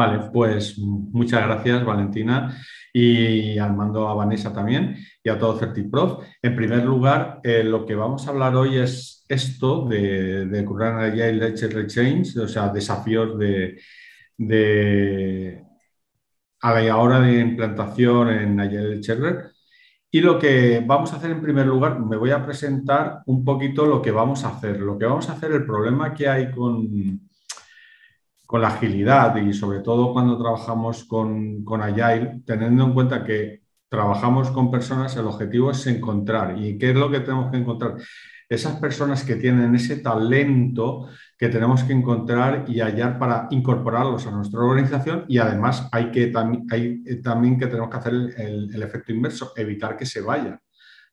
Vale, pues muchas gracias Valentina y al mando a Vanessa también y a todo CertiProf. En primer lugar, eh, lo que vamos a hablar hoy es esto de, de Ledger Change, o sea, desafíos de, de, a la hora de implantación en Agile Ledger. Y lo que vamos a hacer en primer lugar, me voy a presentar un poquito lo que vamos a hacer. Lo que vamos a hacer, el problema que hay con con la agilidad y sobre todo cuando trabajamos con, con teniendo en cuenta que trabajamos con personas, el objetivo es encontrar. ¿Y qué es lo que tenemos que encontrar? Esas personas que tienen ese talento que tenemos que encontrar y hallar para incorporarlos a nuestra organización y además hay, que, hay también que tenemos que hacer el, el efecto inverso, evitar que se vayan.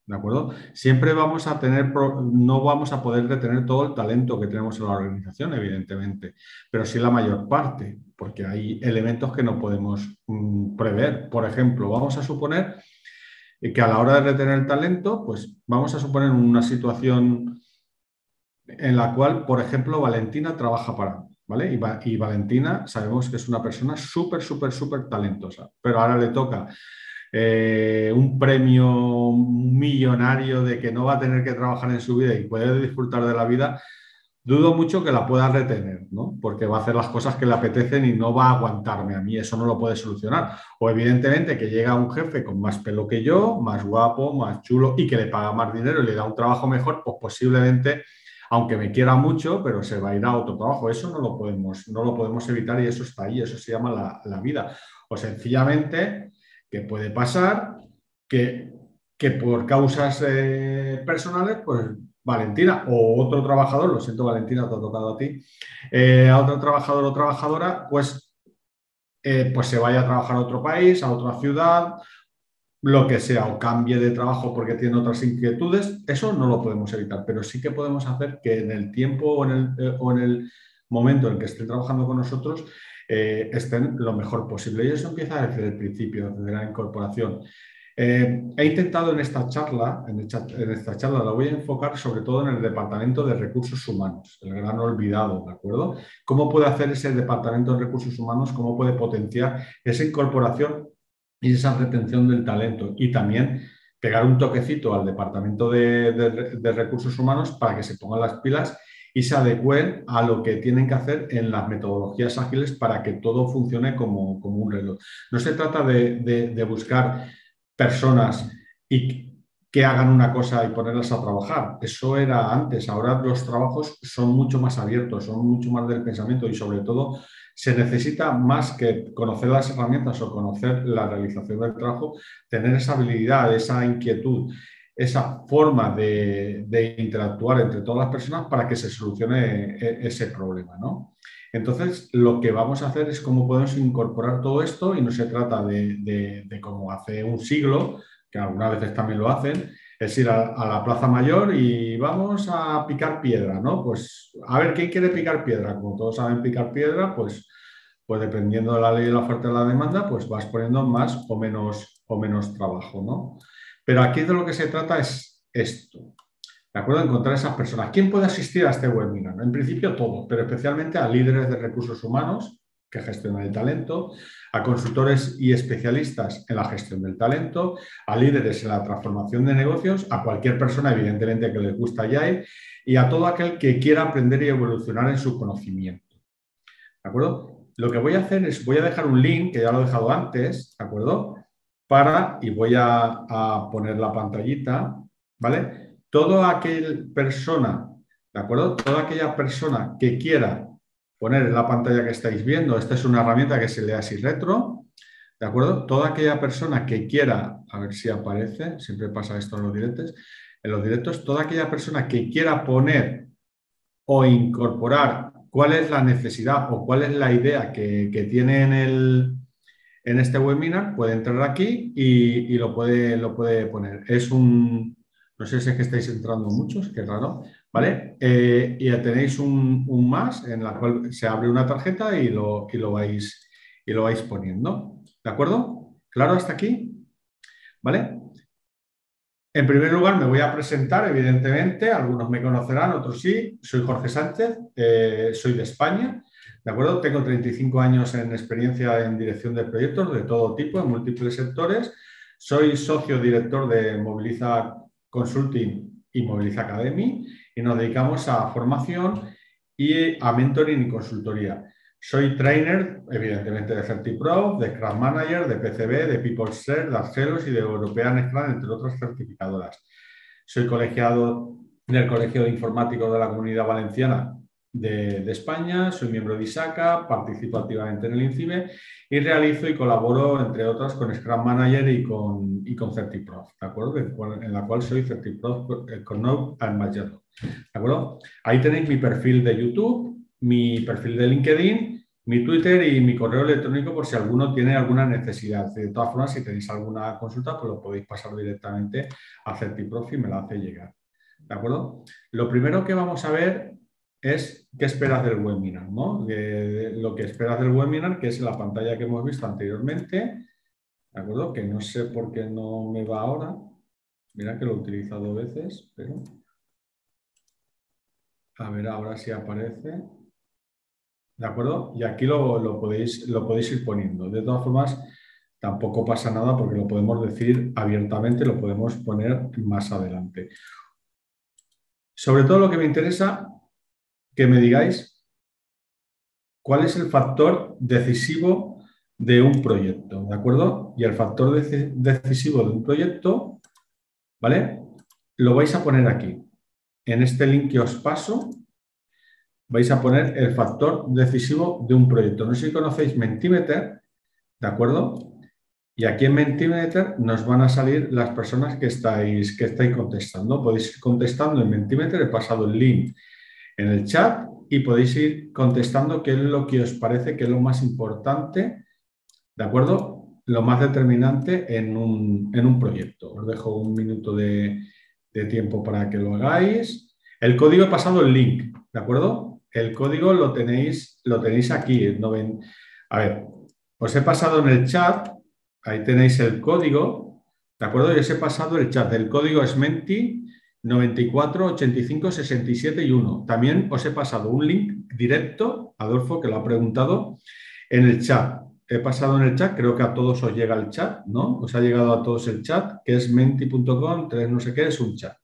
¿De acuerdo? Siempre vamos a tener, no vamos a poder detener todo el talento que tenemos en la organización, evidentemente, pero sí la mayor parte, porque hay elementos que no podemos mm, prever. Por ejemplo, vamos a suponer que a la hora de retener el talento, pues vamos a suponer una situación en la cual, por ejemplo, Valentina trabaja para ¿vale? Y Valentina sabemos que es una persona súper, súper, súper talentosa, pero ahora le toca eh, un premio millonario de que no va a tener que trabajar en su vida y puede disfrutar de la vida, dudo mucho que la pueda retener, ¿no? Porque va a hacer las cosas que le apetecen y no va a aguantarme a mí, eso no lo puede solucionar. O evidentemente que llega un jefe con más pelo que yo, más guapo, más chulo y que le paga más dinero y le da un trabajo mejor, pues posiblemente, aunque me quiera mucho, pero se va a ir a otro trabajo. Eso no lo podemos, no lo podemos evitar y eso está ahí, eso se llama la, la vida. O sencillamente que puede pasar que, que por causas eh, personales, pues Valentina o otro trabajador, lo siento Valentina, te ha tocado a ti, eh, a otro trabajador o trabajadora, pues, eh, pues se vaya a trabajar a otro país, a otra ciudad, lo que sea, o cambie de trabajo porque tiene otras inquietudes, eso no lo podemos evitar, pero sí que podemos hacer que en el tiempo o en el, o en el momento en que esté trabajando con nosotros, eh, estén lo mejor posible. Y eso empieza desde el principio, desde la incorporación. Eh, he intentado en esta charla, en esta, charla la voy a enfocar sobre todo en el Departamento de Recursos Humanos, el gran olvidado, ¿de acuerdo? ¿Cómo puede hacer ese Departamento de Recursos Humanos? ¿Cómo puede potenciar esa incorporación y esa retención del talento? Y también pegar un toquecito al Departamento de Recursos Humanos para que se pongan las pilas y se adecuen a lo que tienen que hacer en las metodologías ágiles para que todo funcione como, un reloj. No se trata de, buscar personas y que hagan una cosa y ponerlas a trabajar. Eso era antes. Ahora los trabajos son mucho más abiertos, son mucho más del pensamiento y sobre todo se necesita más que conocer las herramientas o conocer la realización del trabajo, tener esa habilidad, esa inquietud, esa forma de, interactuar entre todas las personas para que se solucione e, ese problema. ¿no? Entonces, lo que vamos a hacer es cómo podemos incorporar todo esto y no se trata de, como hace un siglo, que algunas veces también lo hacen, es ir a, la Plaza Mayor y vamos a picar piedra, ¿no? Pues a ver, ¿quién quiere picar piedra? Como todos saben picar piedra, pues, pues dependiendo de la ley y la oferta y la demanda, pues vas poniendo más o menos, o menos trabajo, ¿no? Pero aquí de lo que se trata es esto. ¿De acuerdo? Encontrar esas personas. ¿Quién puede asistir a este webinar? En principio todos, pero especialmente a líderes de recursos humanos que gestionan el talento, a consultores y especialistas en la gestión del talento, a líderes en la transformación de negocios, a cualquier persona, evidentemente, que les gusta ya y a todo aquel que quiera aprender y evolucionar en su conocimiento. ¿De acuerdo? Lo que voy a hacer es, voy a dejar un link, que ya lo he dejado antes, ¿de acuerdo? Para, y voy a, poner la pantallita, ¿vale? Toda aquella persona, ¿de acuerdo? Toda aquella persona que quiera poner en la pantalla que estáis viendo, esta es una herramienta que se lee así retro, ¿de acuerdo? Toda aquella persona que quiera, a ver si aparece, siempre pasa esto en los directos, en los directos, toda aquella persona que quiera poner o incorporar cuál es la necesidad o cuál es la idea que, que tiene en el, en este webinar, puede entrar aquí y, lo, puede, lo puede poner. Es un, no sé si es que estáis entrando muchos, qué raro, ¿vale? Eh, y tenéis un, más en la cual se abre una tarjeta y lo, y lo, vais, y lo vais poniendo. ¿De acuerdo? ¿Claro hasta aquí? ¿Vale? En primer lugar, me voy a presentar, evidentemente, algunos me conocerán, otros sí. Soy Jorge Sánchez, eh, soy de España. ¿De acuerdo? Tengo 35 años en experiencia en dirección de proyectos de todo tipo, en múltiples sectores. Soy socio director de Moviliza Consulting y Moviliza Academy y nos dedicamos a formación y a mentoring y consultoría. Soy trainer, evidentemente, de CertiPro, de Scrum Manager, de PCB, de PeopleShare, de Arcelos y de European Scrum, entre otras certificadoras. Soy colegiado del Colegio de Informáticos de la Comunidad Valenciana de, España, soy miembro de ISACA, participo activamente en el INCIBE y realizo y colaboro, entre otras, con Scrum Manager y con, y con CertiProf, ¿de acuerdo? En la cual soy CertiProf eh, con Node and ¿de acuerdo? Ahí tenéis mi perfil de YouTube, mi perfil de LinkedIn, mi Twitter y mi correo electrónico por si alguno tiene alguna necesidad. De todas formas, si tenéis alguna consulta, pues lo podéis pasar directamente a CertiProf y me la hace llegar. ¿De acuerdo? Lo primero que vamos a ver es qué esperas del webinar, ¿no? lo que esperas del webinar, que es la pantalla que hemos visto anteriormente, ¿de acuerdo? Que no sé por qué no me va ahora. Mira que lo he utilizado veces, pero... A ver, ahora sí aparece. ¿De acuerdo? Y aquí lo, podéis, lo podéis ir poniendo. De todas formas, tampoco pasa nada porque lo podemos decir abiertamente, lo podemos poner más adelante. Sobre todo lo que me interesa que me digáis cuál es el factor decisivo de un proyecto, ¿de acuerdo? Y el factor decisivo de un proyecto, ¿vale? Lo vais a poner aquí. En este link que os paso, vais a poner el factor decisivo de un proyecto. No sé si conocéis Mentimeter, ¿de acuerdo? Y aquí en Mentimeter nos van a salir las personas que estáis, que estáis contestando. Podéis ir contestando en Mentimeter, he pasado el link en el chat y podéis ir contestando qué es lo que os parece que es lo más importante, ¿de acuerdo? Lo más determinante en un, proyecto. Os dejo un minuto de, tiempo para que lo hagáis. El código he pasado el link, ¿de acuerdo? El código lo tenéis, lo tenéis aquí. No ven, a ver, os he pasado en el chat, ahí tenéis el código, ¿de acuerdo? Y os he pasado el chat. El código es Menti 94, 85, 67 y 1. También os he pasado un link directo, Adolfo, que lo ha preguntado, en el chat. He pasado en el chat, creo que a todos os llega el chat, ¿no? Os ha llegado a todos el chat, que es menti.com, tres no sé qué, es un chat.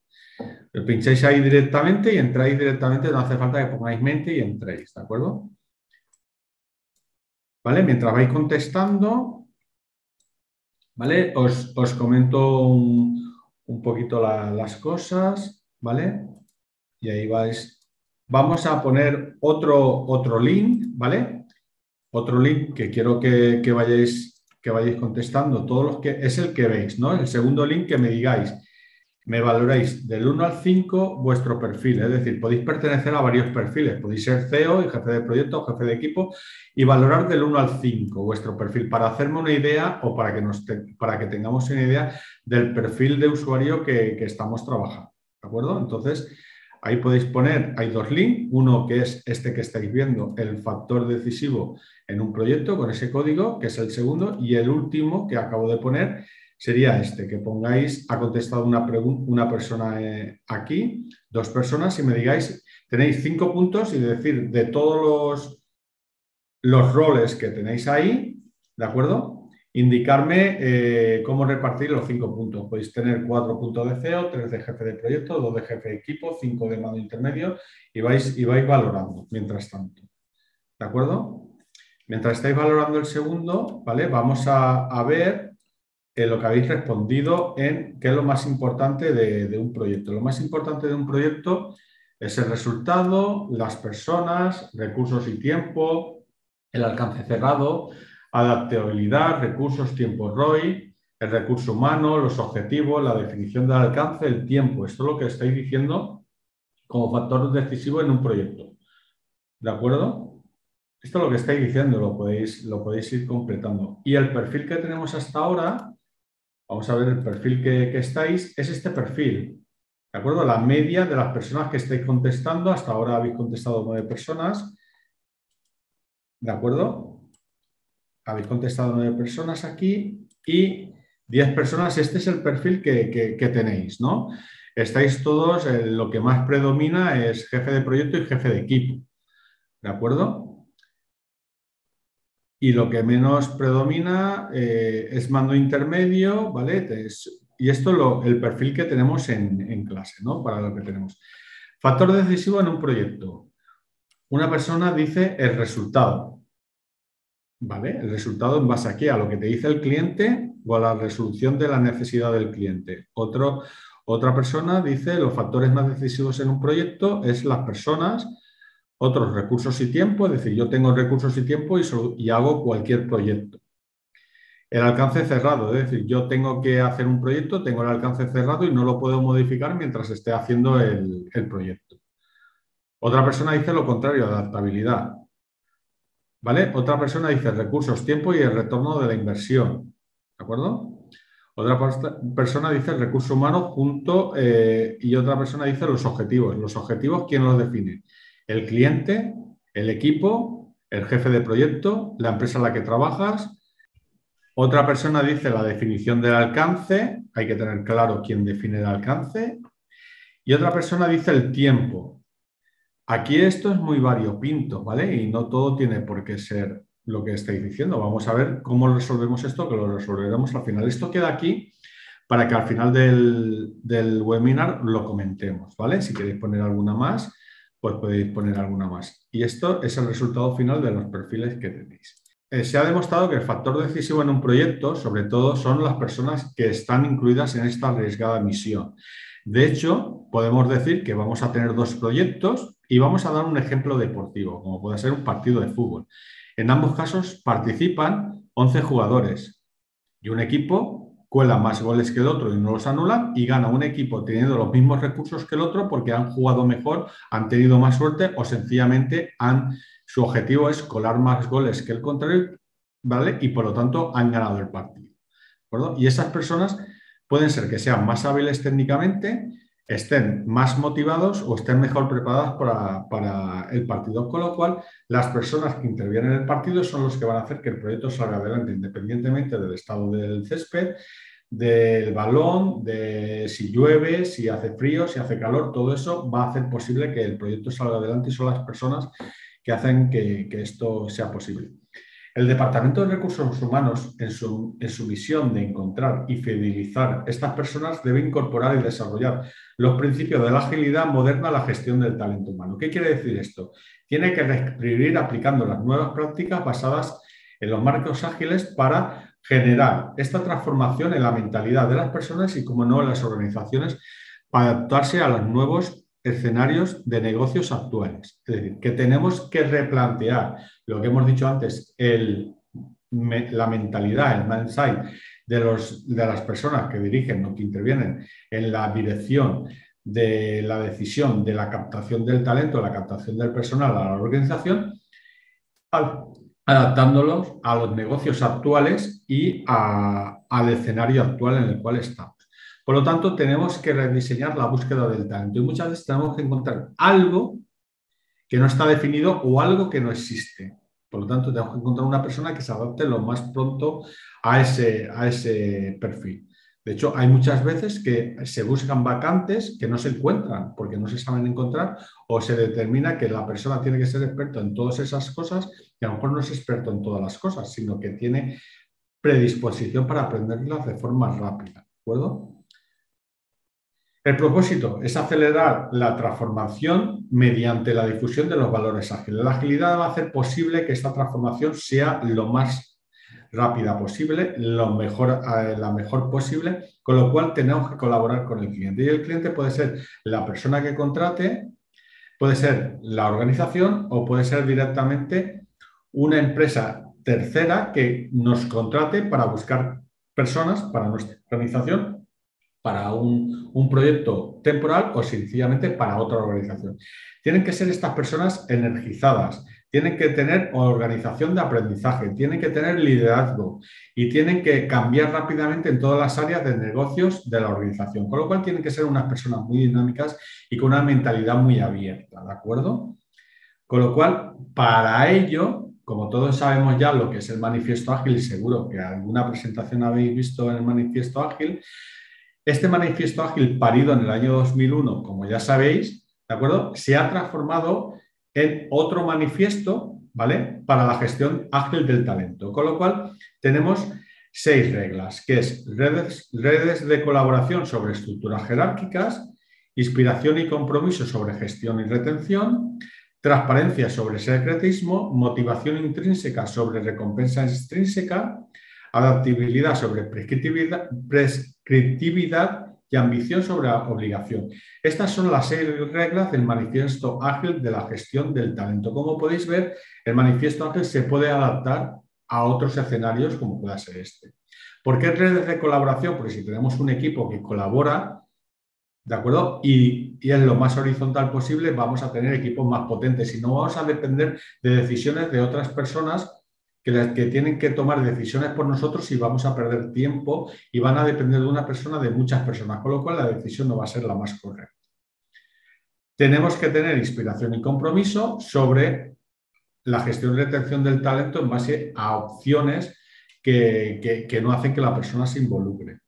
Lo pincháis ahí directamente y entráis directamente, no hace falta que pongáis mente y entréis, ¿de acuerdo? ¿Vale? Mientras vais contestando, ¿vale? Os, os comento un, un poquito las cosas, ¿vale? Y ahí vais. Vamos a poner otro, otro link, ¿vale? Otro link que quiero que, que, vayáis, que vayáis contestando. Todos los que es el que veis, ¿no? El segundo link que me digáis me valoráis del 1 al 5 vuestro perfil. Es decir, podéis pertenecer a varios perfiles. Podéis ser CEO y jefe de proyecto, jefe de equipo y valorar del 1 al 5 vuestro perfil para hacerme una idea o para que, para que tengamos una idea del perfil de usuario que, que estamos trabajando. ¿De acuerdo? Entonces, ahí podéis poner, hay dos links. Uno que es este que estáis viendo, el factor decisivo en un proyecto con ese código, que es el segundo. Y el último que acabo de poner sería este, que pongáis, ha contestado una, persona eh, aquí, dos personas, y me digáis, tenéis cinco puntos y decir de todos los, los roles que tenéis ahí, ¿de acuerdo? Indicarme eh, cómo repartir los cinco puntos. Podéis tener cuatro puntos de CEO, tres de jefe de proyecto, dos de jefe de equipo, cinco de mando intermedio y vais, y vais valorando mientras tanto. ¿De acuerdo? Mientras estáis valorando el segundo, ¿vale? Vamos a, a ver lo que habéis respondido en qué es lo más importante de, un proyecto. Lo más importante de un proyecto es el resultado, las personas, recursos y tiempo, el alcance cerrado, adaptabilidad, recursos, tiempo ROI, el recurso humano, los objetivos, la definición del alcance, el tiempo. Esto es lo que estáis diciendo como factor decisivo en un proyecto. ¿De acuerdo? Esto es lo que estáis diciendo, lo podéis, lo podéis ir completando. Y el perfil que tenemos hasta ahora vamos a ver el perfil que, estáis, es este perfil. ¿De acuerdo? La media de las personas que estáis contestando, hasta ahora habéis contestado nueve personas. ¿De acuerdo? Habéis contestado nueve personas aquí y diez personas. Este es el perfil que, tenéis, ¿no? Estáis todos, eh, lo que más predomina es jefe de proyecto y jefe de equipo. ¿De acuerdo? Y lo que menos predomina eh, es mando intermedio, ¿vale? y esto es el perfil que tenemos en, en, clase, ¿no? Para lo que tenemos. Factor decisivo en un proyecto. Una persona dice el resultado, ¿vale? El resultado en base a qué? A lo que te dice el cliente o a la resolución de la necesidad del cliente. Otra persona dice los factores más decisivos en un proyecto es las personas, otros recursos y tiempo, es decir, yo tengo recursos y tiempo y, hago cualquier proyecto. El alcance cerrado, es decir, yo tengo que hacer un proyecto, tengo el alcance cerrado y no lo puedo modificar mientras esté haciendo el, proyecto. Otra persona dice lo contrario, adaptabilidad. ¿Vale? Otra persona dice recursos, tiempo y el retorno de la inversión. ¿De acuerdo? Otra persona dice el recurso humano junto eh, y otra persona dice los objetivos. Los objetivos, ¿quién los define? El cliente, el equipo, el jefe de proyecto, la empresa en la que trabajas. Otra persona dice la definición del alcance, hay que tener claro quién define el alcance. Y otra persona dice el tiempo, Aquí esto es muy variopinto, ¿vale? Y no todo tiene por qué ser lo que estáis diciendo. Vamos a ver cómo resolvemos esto, que lo resolveremos al final. Esto queda aquí para que al final del, webinar lo comentemos, ¿vale? Si queréis poner alguna más, pues podéis poner alguna más. Y esto es el resultado final de los perfiles que tenéis. Eh, se ha demostrado que el factor decisivo en un proyecto, sobre todo, son las personas que están incluidas en esta arriesgada misión. De hecho, podemos decir que vamos a tener dos proyectos y vamos a dar un ejemplo deportivo, como puede ser un partido de fútbol. En ambos casos participan 11 jugadores y un equipo cuela más goles que el otro y no los anulan y gana un equipo teniendo los mismos recursos que el otro porque han jugado mejor, han tenido más suerte o sencillamente han, su objetivo es colar más goles que el contrario, ¿vale? Y por lo tanto han ganado el partido. Y esas personas pueden ser que sean más hábiles técnicamente, estén más motivados o estén mejor preparadas para, el partido. Con lo cual, las personas que intervienen en el partido son los que van a hacer que el proyecto salga adelante, independientemente del estado del césped, del balón, de si llueve, si hace frío, si hace calor, todo eso va a hacer posible que el proyecto salga adelante y son las personas que hacen que esto sea posible. El Departamento de Recursos Humanos, en su, en visión de encontrar y fidelizar estas personas, debe incorporar y desarrollar los principios de la agilidad moderna a la gestión del talento humano. ¿Qué quiere decir esto? Tiene que reescribir aplicando las nuevas prácticas basadas en los marcos ágiles para generar esta transformación en la mentalidad de las personas y, como no, en las organizaciones para adaptarse a los nuevos escenarios de negocios actuales. Es decir, que tenemos que replantear lo que hemos dicho antes, el, la mentalidad, el mindset de, los, de las personas que dirigen o que intervienen en la dirección de la decisión de la captación del talento, la captación del personal a la organización, adaptándolos a los negocios actuales y al escenario actual en el cual estamos. Por lo tanto, tenemos que rediseñar la búsqueda del talento y muchas veces tenemos que encontrar algo que no está definido o algo que no existe. Por lo tanto, tenemos que encontrar una persona que se adapte lo más pronto a ese, a ese perfil. De hecho, hay muchas veces que se buscan vacantes que no se encuentran porque no se saben encontrar o se determina que la persona tiene que ser experto en todas esas cosas y a lo mejor no es experto en todas las cosas, sino que tiene predisposición para aprenderlas de forma rápida. ¿De acuerdo? El propósito es acelerar la transformación mediante la difusión de los valores ágiles. La agilidad va a hacer posible que esta transformación sea lo más rápida posible, lo mejor, eh, la mejor posible, con lo cual tenemos que colaborar con el cliente. Y el cliente puede ser la persona que contrate, puede ser la organización o puede ser directamente una empresa tercera que nos contrate para buscar personas para nuestra organización para un, proyecto temporal o sencillamente para otra organización. Tienen que ser estas personas energizadas, tienen que tener organización de aprendizaje, tienen que tener liderazgo y tienen que cambiar rápidamente en todas las áreas de negocios de la organización, con lo cual tienen que ser unas personas muy dinámicas y con una mentalidad muy abierta, ¿de acuerdo? Con lo cual, para ello, como todos sabemos ya lo que es el manifiesto ágil y seguro que alguna presentación habéis visto en el manifiesto ágil, este manifiesto ágil parido en el año 2001, como ya sabéis, ¿de acuerdo? Se ha transformado en otro manifiesto ¿vale? Para la gestión ágil del talento. Con lo cual, tenemos seis reglas, que es redes, redes de colaboración sobre estructuras jerárquicas, inspiración y compromiso sobre gestión y retención, transparencia sobre secretismo, motivación intrínseca sobre recompensa extrínseca, adaptabilidad sobre prescriptividad, prescriptividad y ambición sobre la obligación. Estas son las seis reglas del manifiesto ágil de la gestión del talento. Como podéis ver, el manifiesto ágil se puede adaptar a otros escenarios como pueda ser este. ¿Por qué redes de colaboración? Porque si tenemos un equipo que colabora, ¿de acuerdo? Y, y, es lo más horizontal posible, vamos a tener equipos más potentes y no vamos a depender de decisiones de otras personas que, tienen que tomar decisiones por nosotros y vamos a perder tiempo y van a depender de una persona, de muchas personas, con lo cual la decisión no va a ser la más correcta. Tenemos que tener inspiración y compromiso sobre la gestión y retención del talento en base a opciones que, que no hacen que la persona se involucre.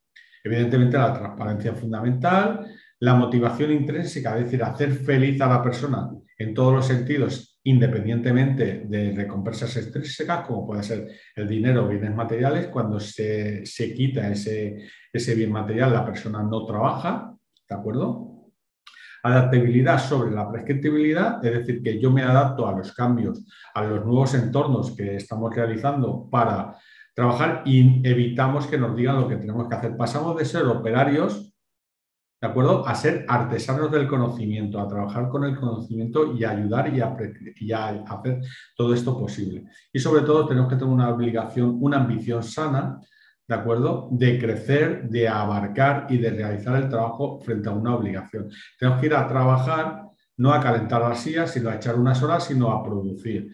Evidentemente la transparencia es fundamental, la motivación intrínseca, es decir, hacer feliz a la persona en todos los sentidos independientemente de recompensas extrínsecas, como puede ser el dinero o bienes materiales, cuando se, quita ese, ese, bien material, la persona no trabaja, ¿de acuerdo? Adaptabilidad sobre la prescriptibilidad, es decir, que yo me adapto a los cambios, a los nuevos entornos que estamos realizando para trabajar y evitamos que nos digan lo que tenemos que hacer. Pasamos de ser operarios ¿de acuerdo? A ser artesanos del conocimiento, a trabajar con el conocimiento y a ayudar y a, hacer todo esto posible. Y sobre todo tenemos que tener una obligación, una ambición sana, ¿de acuerdo? De crecer, de abarcar y de realizar el trabajo frente a una obligación. Tenemos que ir a trabajar, no a calentar las sillas, sino a echar unas horas, sino a producir.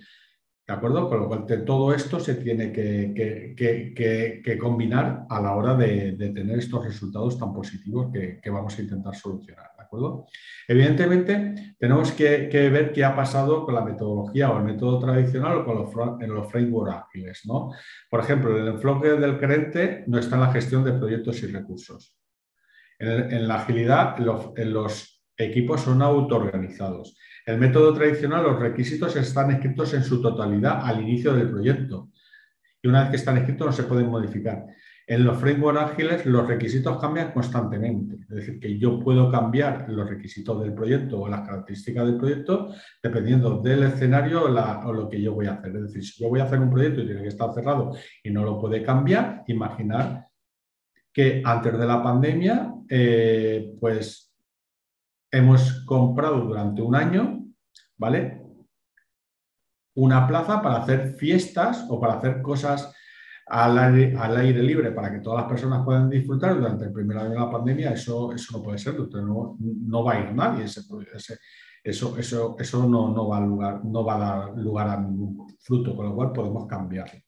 ¿De acuerdo? Con lo cual todo esto se tiene que, combinar a la hora de, tener estos resultados tan positivos que, vamos a intentar solucionar. ¿De acuerdo? Evidentemente, tenemos que, ver qué ha pasado con la metodología o el método tradicional o con los, en los frameworks ágiles. ¿no? Por ejemplo, el enfoque del gerente no está en la gestión de proyectos y recursos. En, la agilidad, los equipos son autoorganizados. El método tradicional, los requisitos están escritos en su totalidad al inicio del proyecto y una vez que están escritos no se pueden modificar. En los frameworks ágiles los requisitos cambian constantemente, es decir, que yo puedo cambiar los requisitos del proyecto o las características del proyecto dependiendo del escenario o, lo que yo voy a hacer. Es decir, si yo voy a hacer un proyecto y tiene que estar cerrado y no lo puede cambiar, imaginar que antes de la pandemia, eh, pues hemos comprado durante un año, ¿vale? Una plaza para hacer fiestas o para hacer cosas al aire, libre para que todas las personas puedan disfrutar durante el primer año de la pandemia, eso, eso no puede ser, no, va a ir nadie, eso, eso, eso no, va a no va a dar lugar a ningún fruto, con lo cual podemos cambiarlo.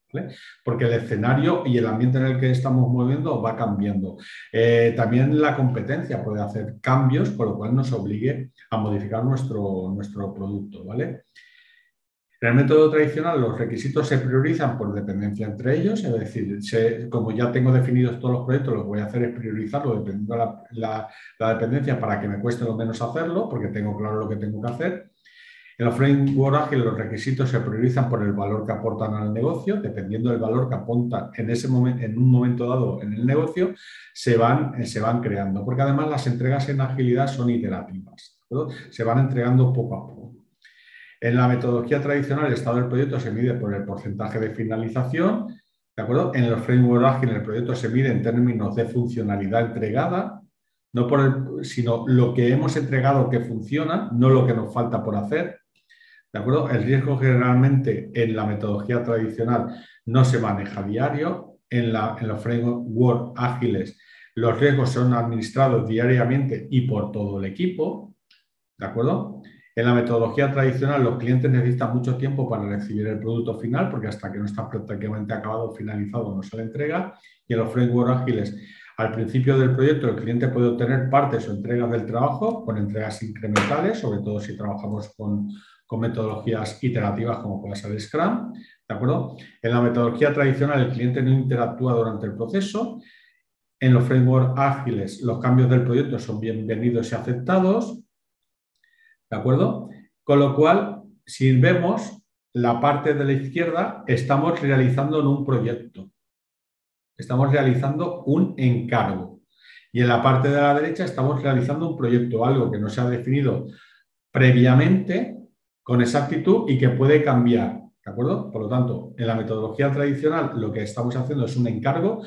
Porque el escenario y el ambiente en el que estamos moviendo va cambiando. Eh, también la competencia puede hacer cambios, con lo cual nos obligue a modificar nuestro, nuestro producto, ¿vale? En el método tradicional los requisitos se priorizan por dependencia entre ellos, es decir, como ya tengo definidos todos los proyectos, lo que voy a hacer es priorizarlo dependiendo de la, la, dependencia para que me cueste lo menos hacerlo, porque tengo claro lo que tengo que hacer. En los frameworks ágiles los requisitos se priorizan por el valor que aportan al negocio, dependiendo del valor que aportan en, ese momento, en un momento dado en el negocio, se van, eh, se van creando, porque además las entregas en agilidad son iterativas, se van entregando poco a poco. En la metodología tradicional, el estado del proyecto se mide por el porcentaje de finalización, ¿de acuerdo? En los frameworks ágiles el proyecto se mide en términos de funcionalidad entregada, no por el, sino lo que hemos entregado que funciona, no lo que nos falta por hacer. ¿De acuerdo? El riesgo generalmente en la metodología tradicional no se maneja diario. En, la, en los frameworks ágiles los riesgos son administrados diariamente y por todo el equipo. ¿De acuerdo? En la metodología tradicional los clientes necesitan mucho tiempo para recibir el producto final porque hasta que no está prácticamente acabado finalizado no se le entrega. Y en los frameworks ágiles al principio del proyecto el cliente puede obtener partes o entregas del trabajo con entregas incrementales, sobre todo si trabajamos con con metodologías iterativas como puede ser Scrum. ¿De acuerdo? En la metodología tradicional el cliente no interactúa durante el proceso. En los frameworks ágiles los cambios del proyecto son bienvenidos y aceptados. ¿De acuerdo? Con lo cual, si vemos, la parte de la izquierda, estamos realizando un proyecto. Estamos realizando un encargo. Y en la parte de la derecha estamos realizando un proyecto, algo que no se ha definido previamente con exactitud y que puede cambiar. ¿De acuerdo? Por lo tanto, en la metodología tradicional lo que estamos haciendo es un encargo.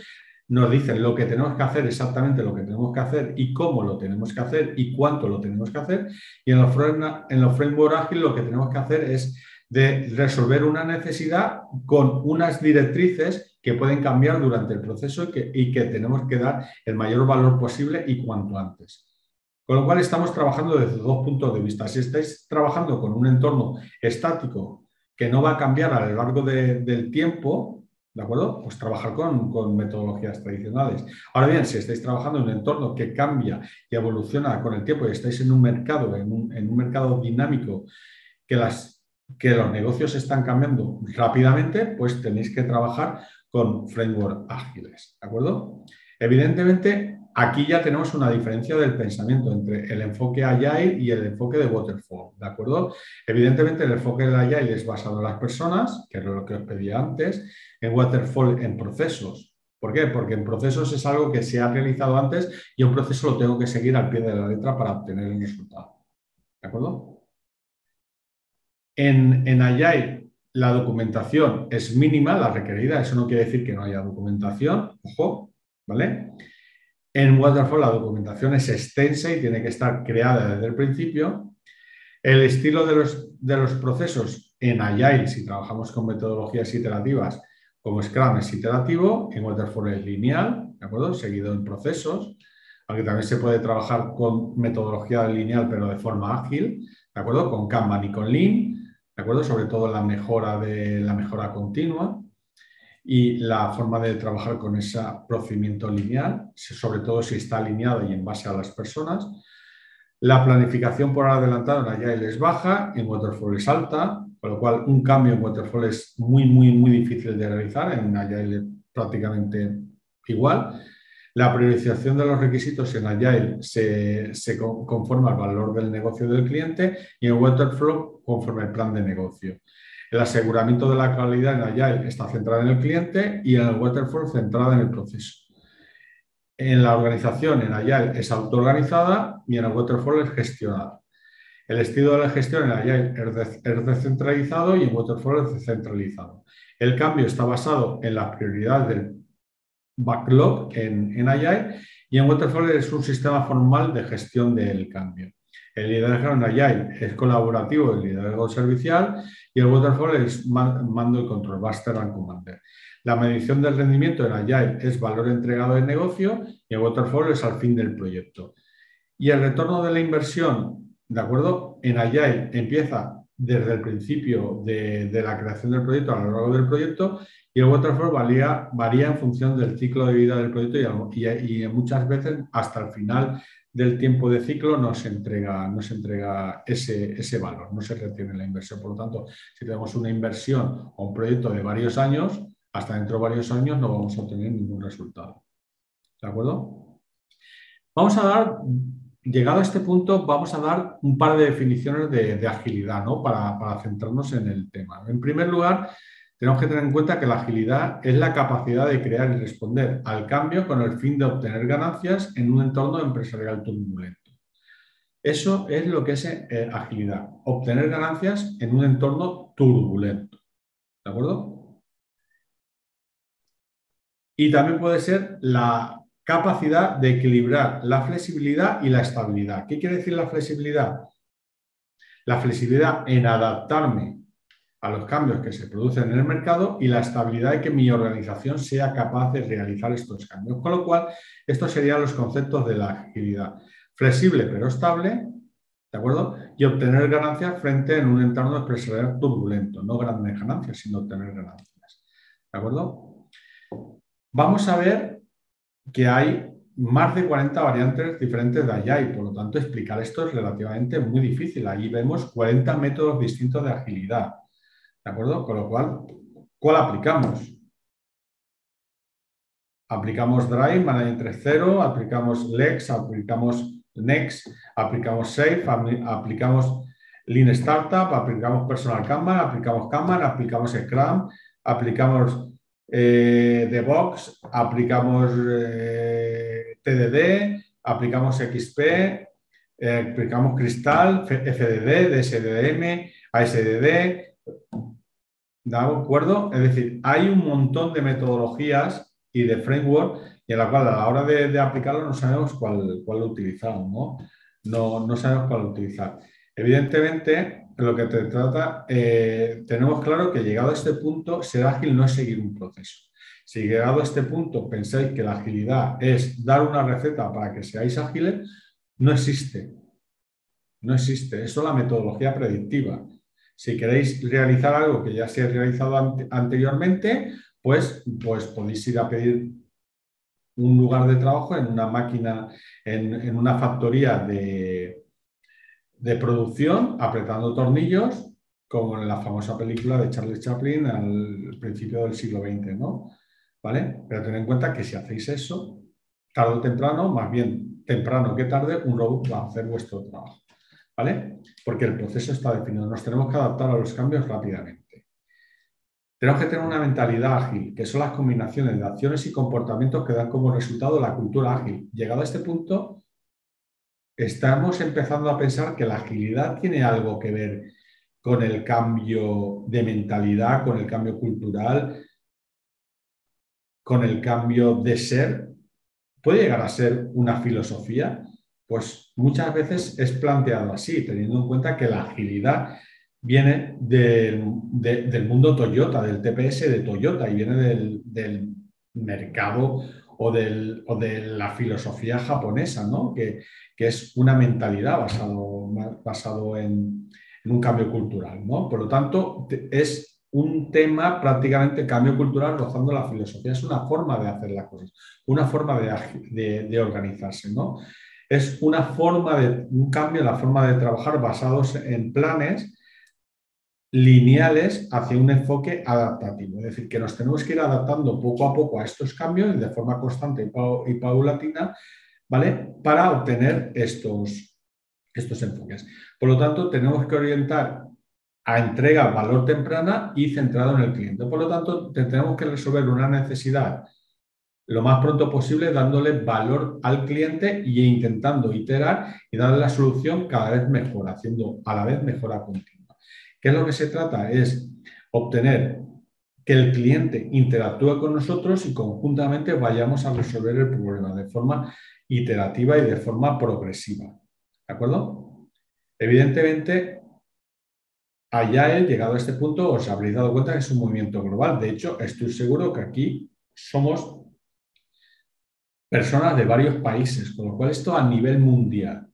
Nos dicen lo que tenemos que hacer, exactamente lo que tenemos que hacer y cómo lo tenemos que hacer y cuánto lo tenemos que hacer. Y en los, en los framework ágiles lo que tenemos que hacer es de resolver una necesidad con unas directrices que pueden cambiar durante el proceso y que tenemos que dar el mayor valor posible y cuanto antes. Con lo cual estamos trabajando desde dos puntos de vista. Si estáis trabajando con un entorno estático que no va a cambiar a lo largo del tiempo, ¿de acuerdo? Pues trabajar con, metodologías tradicionales. Ahora bien, si estáis trabajando en un entorno que cambia y evoluciona con el tiempo y estáis en un mercado, en un, mercado dinámico, que, que los negocios están cambiando rápidamente, pues tenéis que trabajar con framework ágiles, ¿de acuerdo? Evidentemente, Aquí ya tenemos una diferencia del pensamiento entre el enfoque Agile y el enfoque de Waterfall, ¿de acuerdo? Evidentemente el enfoque de Agile es basado en las personas, que es lo que os pedía antes, en Waterfall en procesos. ¿Por qué? Porque en procesos es algo que se ha realizado antes y un proceso lo tengo que seguir al pie de la letra para obtener el resultado. ¿De acuerdo? En, en Agile la documentación es mínima, la requerida, eso no quiere decir que no haya documentación, ojo, ¿vale? En Waterfall la documentación es extensa y tiene que estar creada desde el principio. El estilo de los, de los procesos en Agile, si trabajamos con metodologías iterativas, como Scrum es iterativo, en Waterfall es lineal, ¿de acuerdo? Seguido en procesos, aunque también se puede trabajar con metodología lineal, pero de forma ágil, ¿de acuerdo? Con Kanban y con Lean, ¿de acuerdo? Sobre todo la mejora de la mejora continua y la forma de trabajar con ese procedimiento lineal, sobre todo si está alineado y en base a las personas. La planificación por adelantado en Agile es baja, en Waterfall es alta, con lo cual un cambio en Waterfall es muy, muy, muy difícil de realizar, en Agile prácticamente igual. La priorización de los requisitos en Agile se, se conforma al valor del negocio del cliente y en Waterfall conforme al plan de negocio. El aseguramiento de la calidad en Agile está centrado en el cliente y en el Waterfall centrada en el proceso. En la organización en Agile es autoorganizada y en el Waterfall es gestionada. El estilo de la gestión en Agile es descentralizado y en Waterfall es descentralizado. El cambio está basado en las prioridades del backlog en, en y en Waterfall es un sistema formal de gestión del cambio. El liderazgo en Agile es colaborativo, el liderazgo servicial y el Waterfall es mando y control, Master and Commander. La medición del rendimiento en Agile es valor entregado del negocio y el Waterfall es al fin del proyecto. Y el retorno de la inversión, ¿de acuerdo? En Agile empieza desde el principio de, la creación del proyecto a lo largo del proyecto y el Waterfall varía, varía en función del ciclo de vida del proyecto y, y muchas veces hasta el final del tiempo de ciclo no se entrega, entrega ese, ese, valor, no se retiene la inversión. Por lo tanto, si tenemos una inversión o un proyecto de varios años, hasta dentro de varios años no vamos a obtener ningún resultado. ¿De acuerdo? Vamos a dar, llegado a este punto, vamos a dar un par de definiciones de, agilidad ¿no? para, para centrarnos en el tema. En primer lugar, tenemos que tener en cuenta que la agilidad es la capacidad de crear y responder al cambio con el fin de obtener ganancias en un entorno empresarial turbulento. Eso es lo que es eh, agilidad, obtener ganancias en un entorno turbulento. ¿De acuerdo? Y también puede ser la capacidad de equilibrar la flexibilidad y la estabilidad. ¿Qué quiere decir la flexibilidad? La flexibilidad en adaptarme a los cambios que se producen en el mercado y la estabilidad de que mi organización sea capaz de realizar estos cambios. Con lo cual, estos serían los conceptos de la agilidad. Flexible pero estable, ¿de acuerdo? Y obtener ganancias frente en un entorno empresarial turbulento. No grandes ganancias, sino obtener ganancias. ¿De acuerdo? Vamos a ver que hay más de 40 variantes diferentes de allá y por lo tanto explicar esto es relativamente muy difícil. Allí vemos 40 métodos distintos de agilidad. ¿De acuerdo? Con lo cual, ¿cuál aplicamos? Aplicamos Drive, Management 3.0, aplicamos Lex, aplicamos Next, aplicamos Safe, aplicamos Lean Startup, aplicamos Personal Kanban, aplicamos Kanban, aplicamos Scrum, aplicamos eh, DevOps, aplicamos eh, TDD, aplicamos XP, eh, aplicamos Crystal, FDD, DSDM, ASDD. ¿De acuerdo? Es decir, hay un montón de metodologías y de framework y en la cual a la hora de, aplicarlo no sabemos cuál, cuál utilizar, ¿no? ¿no? No sabemos cuál utilizar. Evidentemente, lo que te trata, eh, tenemos claro que llegado a este punto, ser ágil no es seguir un proceso. Si llegado a este punto pensáis que la agilidad es dar una receta para que seáis ágiles, no existe. No existe. Eso es la metodología predictiva. Si queréis realizar algo que ya se ha realizado anteriormente, pues, pues podéis ir a pedir un lugar de trabajo en una máquina, en, una factoría de, de, producción, apretando tornillos, como en la famosa película de Charlie Chaplin al principio del siglo XX, ¿no? ¿Vale? Pero tened en cuenta que si hacéis eso, tarde o temprano, más bien temprano que tarde, un robot va a hacer vuestro trabajo. ¿Vale? Porque el proceso está definido. Nos tenemos que adaptar a los cambios rápidamente. Tenemos que tener una mentalidad ágil, que son las combinaciones de acciones y comportamientos que dan como resultado la cultura ágil. Llegado a este punto, estamos empezando a pensar que la agilidad tiene algo que ver con el cambio de mentalidad, con el cambio cultural, con el cambio de ser. ¿Puede llegar a ser una filosofía? Pues muchas veces es planteado así, teniendo en cuenta que la agilidad viene del, mundo Toyota, del TPS de Toyota y viene del, mercado o, de la filosofía japonesa, ¿no? que, es una mentalidad basado, basado en, un cambio cultural. ¿no? Por lo tanto, es un tema prácticamente cambio cultural rozando la filosofía. Es una forma de hacer las cosas, una forma de, de organizarse. ¿no? Es una forma de un cambio en la forma de trabajar basados en planes lineales hacia un enfoque adaptativo. Es decir, que nos tenemos que ir adaptando poco a poco a estos cambios de forma constante y paulatina, ¿vale? Para obtener estos, estos enfoques. Por lo tanto, tenemos que orientar a entrega valor temprana y centrado en el cliente. Por lo tanto, tenemos que resolver una necesidad lo más pronto posible dándole valor al cliente e intentando iterar y darle la solución cada vez mejor, haciendo a la vez mejora continua. ¿Qué es lo que se trata? Es obtener que el cliente interactúe con nosotros y conjuntamente vayamos a resolver el problema de forma iterativa y de forma progresiva. ¿De acuerdo? Evidentemente, allá he llegado a este punto, os habréis dado cuenta que es un movimiento global. De hecho, estoy seguro que aquí somos personas de varios países, con lo cual esto a nivel mundial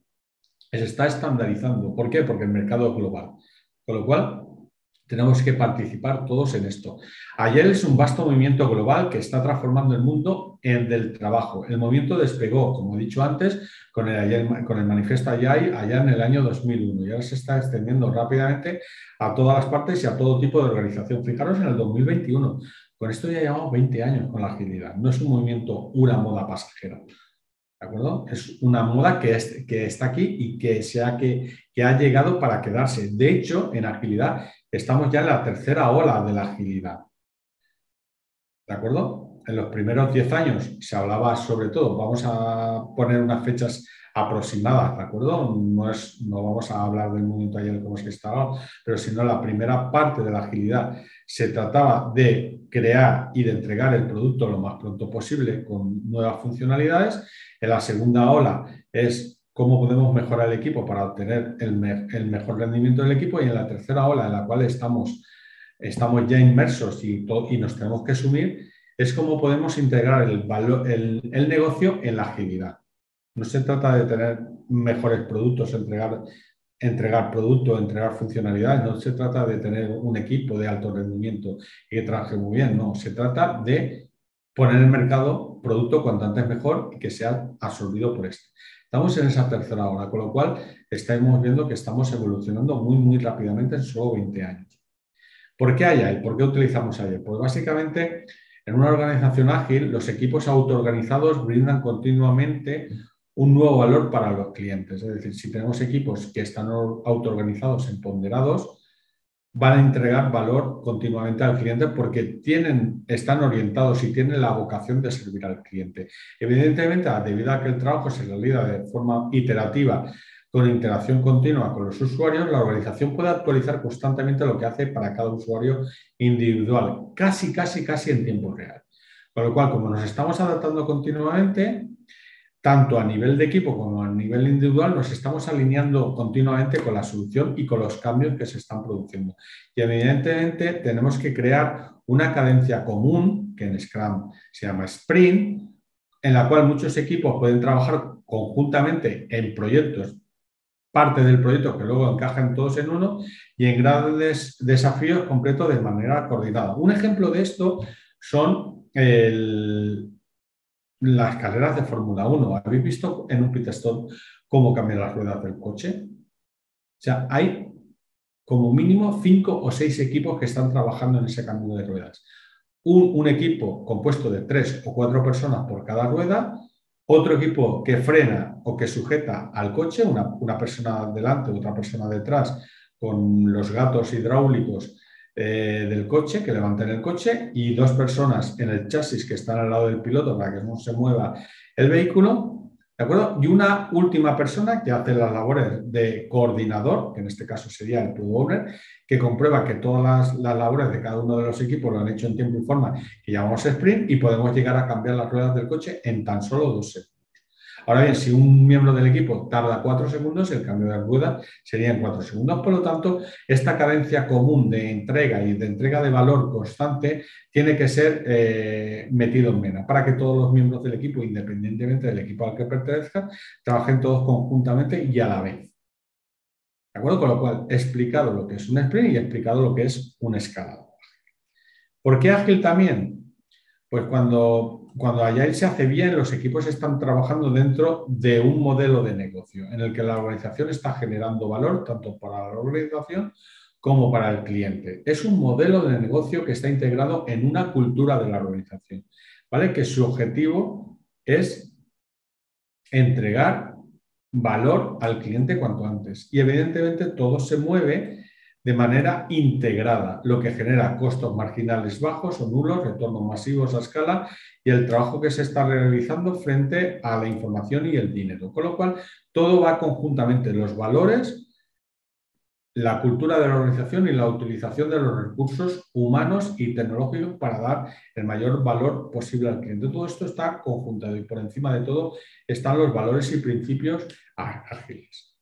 se está estandarizando. ¿Por qué? Porque el mercado es global. Con lo cual, tenemos que participar todos en esto. Ayer es un vasto movimiento global que está transformando el mundo en del trabajo. El movimiento despegó, como he dicho antes, con el, con el manifiesto allá en el año 2001 y ahora se está extendiendo rápidamente a todas las partes y a todo tipo de organización. Fijaros en el 2021. Con esto ya llevamos 20 años con la agilidad. No es un movimiento, una moda pasajera. ¿De acuerdo? Es una moda que, que está aquí y que, sea que, que ha llegado para quedarse. De hecho, en agilidad estamos ya en la tercera ola de la agilidad. ¿De acuerdo? En los primeros 10 años se hablaba sobre todo, vamos a poner unas fechas aproximadas, ¿de acuerdo? No, es, no vamos a hablar del movimiento ayer como es que estaba, pero sino la primera parte de la agilidad se trataba de crear y de entregar el producto lo más pronto posible con nuevas funcionalidades en la segunda ola es cómo podemos mejorar el equipo para obtener el, mejor rendimiento del equipo y en la tercera ola en la cual estamos, estamos ya inmersos y, y nos tenemos que asumir es cómo podemos integrar el, el, negocio en la agilidad. No se trata de tener mejores productos, entregar, entregar productos, entregar funcionalidades, no se trata de tener un equipo de alto rendimiento y que trabaje muy bien, no, se trata de poner en el mercado producto cuanto antes mejor y que sea absorbido por este. Estamos en esa tercera hora, con lo cual estamos viendo que estamos evolucionando muy, muy rápidamente en solo 20 años. ¿Por qué hay ¿Por qué utilizamos ahí? Pues básicamente en una organización ágil los equipos autoorganizados brindan continuamente un nuevo valor para los clientes. Es decir, si tenemos equipos que están autoorganizados en ponderados, van a entregar valor continuamente al cliente porque tienen, están orientados y tienen la vocación de servir al cliente. Evidentemente, debido a que el trabajo se realiza de forma iterativa, con interacción continua con los usuarios, la organización puede actualizar constantemente lo que hace para cada usuario individual, casi, casi, casi en tiempo real. Con lo cual, como nos estamos adaptando continuamente, tanto a nivel de equipo como a nivel individual, nos estamos alineando continuamente con la solución y con los cambios que se están produciendo. Y evidentemente tenemos que crear una cadencia común, que en Scrum se llama Sprint, en la cual muchos equipos pueden trabajar conjuntamente en proyectos, parte del proyecto que luego encajan todos en uno y en grandes desafíos completos de manera coordinada. Un ejemplo de esto son el, las carreras de Fórmula 1. ¿Habéis visto en un pit stop cómo cambian las ruedas del coche? O sea, hay como mínimo cinco o seis equipos que están trabajando en ese cambio de ruedas. Un, equipo compuesto de tres o cuatro personas por cada rueda, otro equipo que frena o que sujeta al coche, una, una persona delante, otra persona detrás, con los gatos hidráulicos eh, del coche, que levanten el coche, y dos personas en el chasis que están al lado del piloto para que no se mueva el vehículo, ¿de acuerdo? Y una última persona que hace las labores de coordinador, que en este caso sería el product owner, que comprueba que todas las, labores de cada uno de los equipos lo han hecho en tiempo y forma, que llamamos sprint, y podemos llegar a cambiar las ruedas del coche en tan solo dos segundos. Ahora bien, si un miembro del equipo tarda cuatro segundos, el cambio de rueda sería en cuatro segundos. Por lo tanto, esta cadencia común de entrega y de entrega de valor constante tiene que ser eh, metido en mena para que todos los miembros del equipo, independientemente del equipo al que pertenezcan, trabajen todos conjuntamente y a la vez. ¿De acuerdo? Con lo cual, he explicado lo que es un sprint y he explicado lo que es un escalado. ¿Por qué ágil también? Pues cuando cuando Agile se hace bien, los equipos están trabajando dentro de un modelo de negocio en el que la organización está generando valor tanto para la organización como para el cliente. Es un modelo de negocio que está integrado en una cultura de la organización, ¿vale? Que su objetivo es entregar valor al cliente cuanto antes. Y evidentemente todo se mueve de manera integrada, lo que genera costos marginales bajos o nulos, retornos masivos a escala y el trabajo que se está realizando frente a la información y el dinero. Con lo cual, todo va conjuntamente, los valores, la cultura de la organización y la utilización de los recursos humanos y tecnológicos para dar el mayor valor posible al cliente. Todo esto está conjuntado y por encima de todo están los valores y principios ágiles.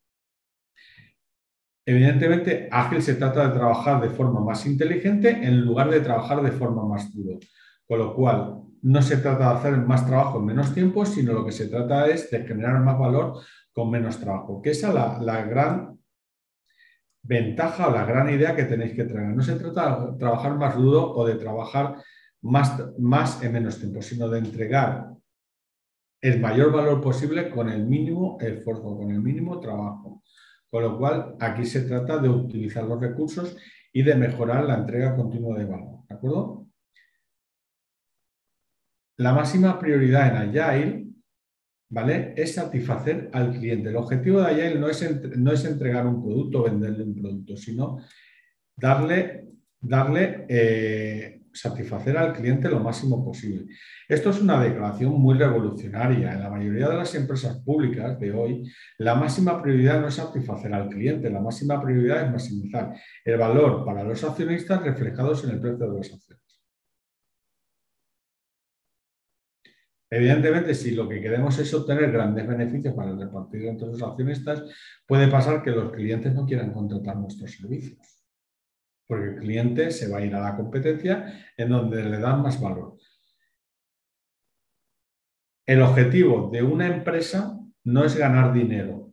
Evidentemente, ágil se trata de trabajar de forma más inteligente en lugar de trabajar de forma más duro. Con lo cual, no se trata de hacer más trabajo en menos tiempo, sino lo que se trata es de generar más valor con menos trabajo. Que esa es la, gran ventaja o la gran idea que tenéis que traer. No se trata de trabajar más duro o de trabajar más, más en menos tiempo, sino de entregar el mayor valor posible con el mínimo esfuerzo, con el mínimo trabajo. Con lo cual, aquí se trata de utilizar los recursos y de mejorar la entrega continua de valor. ¿De acuerdo? La máxima prioridad en Agile ¿vale? es satisfacer al cliente. El objetivo de Agile no es, no es entregar un producto venderle un producto, sino darle, darle eh, satisfacer al cliente lo máximo posible. Esto es una declaración muy revolucionaria. En la mayoría de las empresas públicas de hoy, la máxima prioridad no es satisfacer al cliente, la máxima prioridad es maximizar el valor para los accionistas reflejados en el precio de las acciones. Evidentemente, si lo que queremos es obtener grandes beneficios para el repartido entre los accionistas, puede pasar que los clientes no quieran contratar nuestros servicios porque el cliente se va a ir a la competencia en donde le dan más valor. El objetivo de una empresa no es ganar dinero.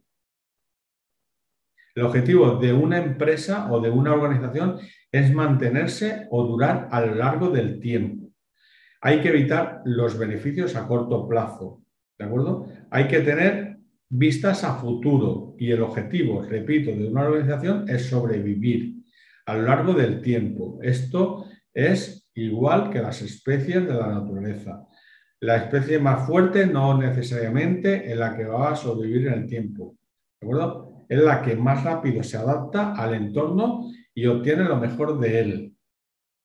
El objetivo de una empresa o de una organización es mantenerse o durar a lo largo del tiempo. Hay que evitar los beneficios a corto plazo. ¿De acuerdo? Hay que tener vistas a futuro y el objetivo, repito, de una organización es sobrevivir a lo largo del tiempo. Esto es igual que las especies de la naturaleza. la especie más fuerte no necesariamente es la que va a sobrevivir en el tiempo. ¿De acuerdo? Es la que más rápido se adapta al entorno y obtiene lo mejor de él.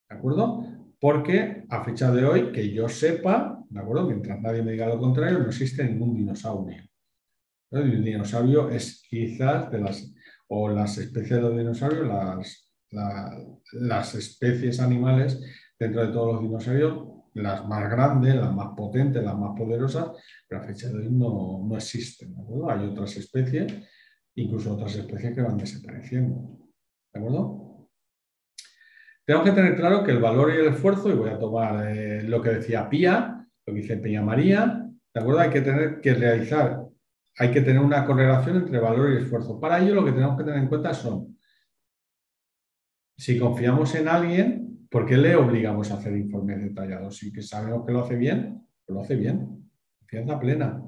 ¿De acuerdo? Porque a fecha de hoy, que yo sepa, ¿de acuerdo? Mientras nadie me diga lo contrario, no existe ningún dinosaurio. El dinosaurio es quizás de las, o las especies de los dinosaurios, las, las especies animales dentro de todos los dinosaurios, las más grandes, las más potentes, las más poderosas, pero a fecha de hoy no, no existen. Hay otras especies, incluso otras especies que van desapareciendo. ¿De acuerdo? Tenemos que tener claro que el valor y el esfuerzo, y voy a tomar eh, lo que decía Pía, lo que dice Peña María, ¿de acuerdo? Hay que tener que realizar, hay que tener una correlación entre valor y esfuerzo. Para ello lo que tenemos que tener en cuenta son, si confiamos en alguien, ¿Por qué le obligamos a hacer informes detallados? Si sabemos que lo hace bien, pues lo hace bien. Confianza plena.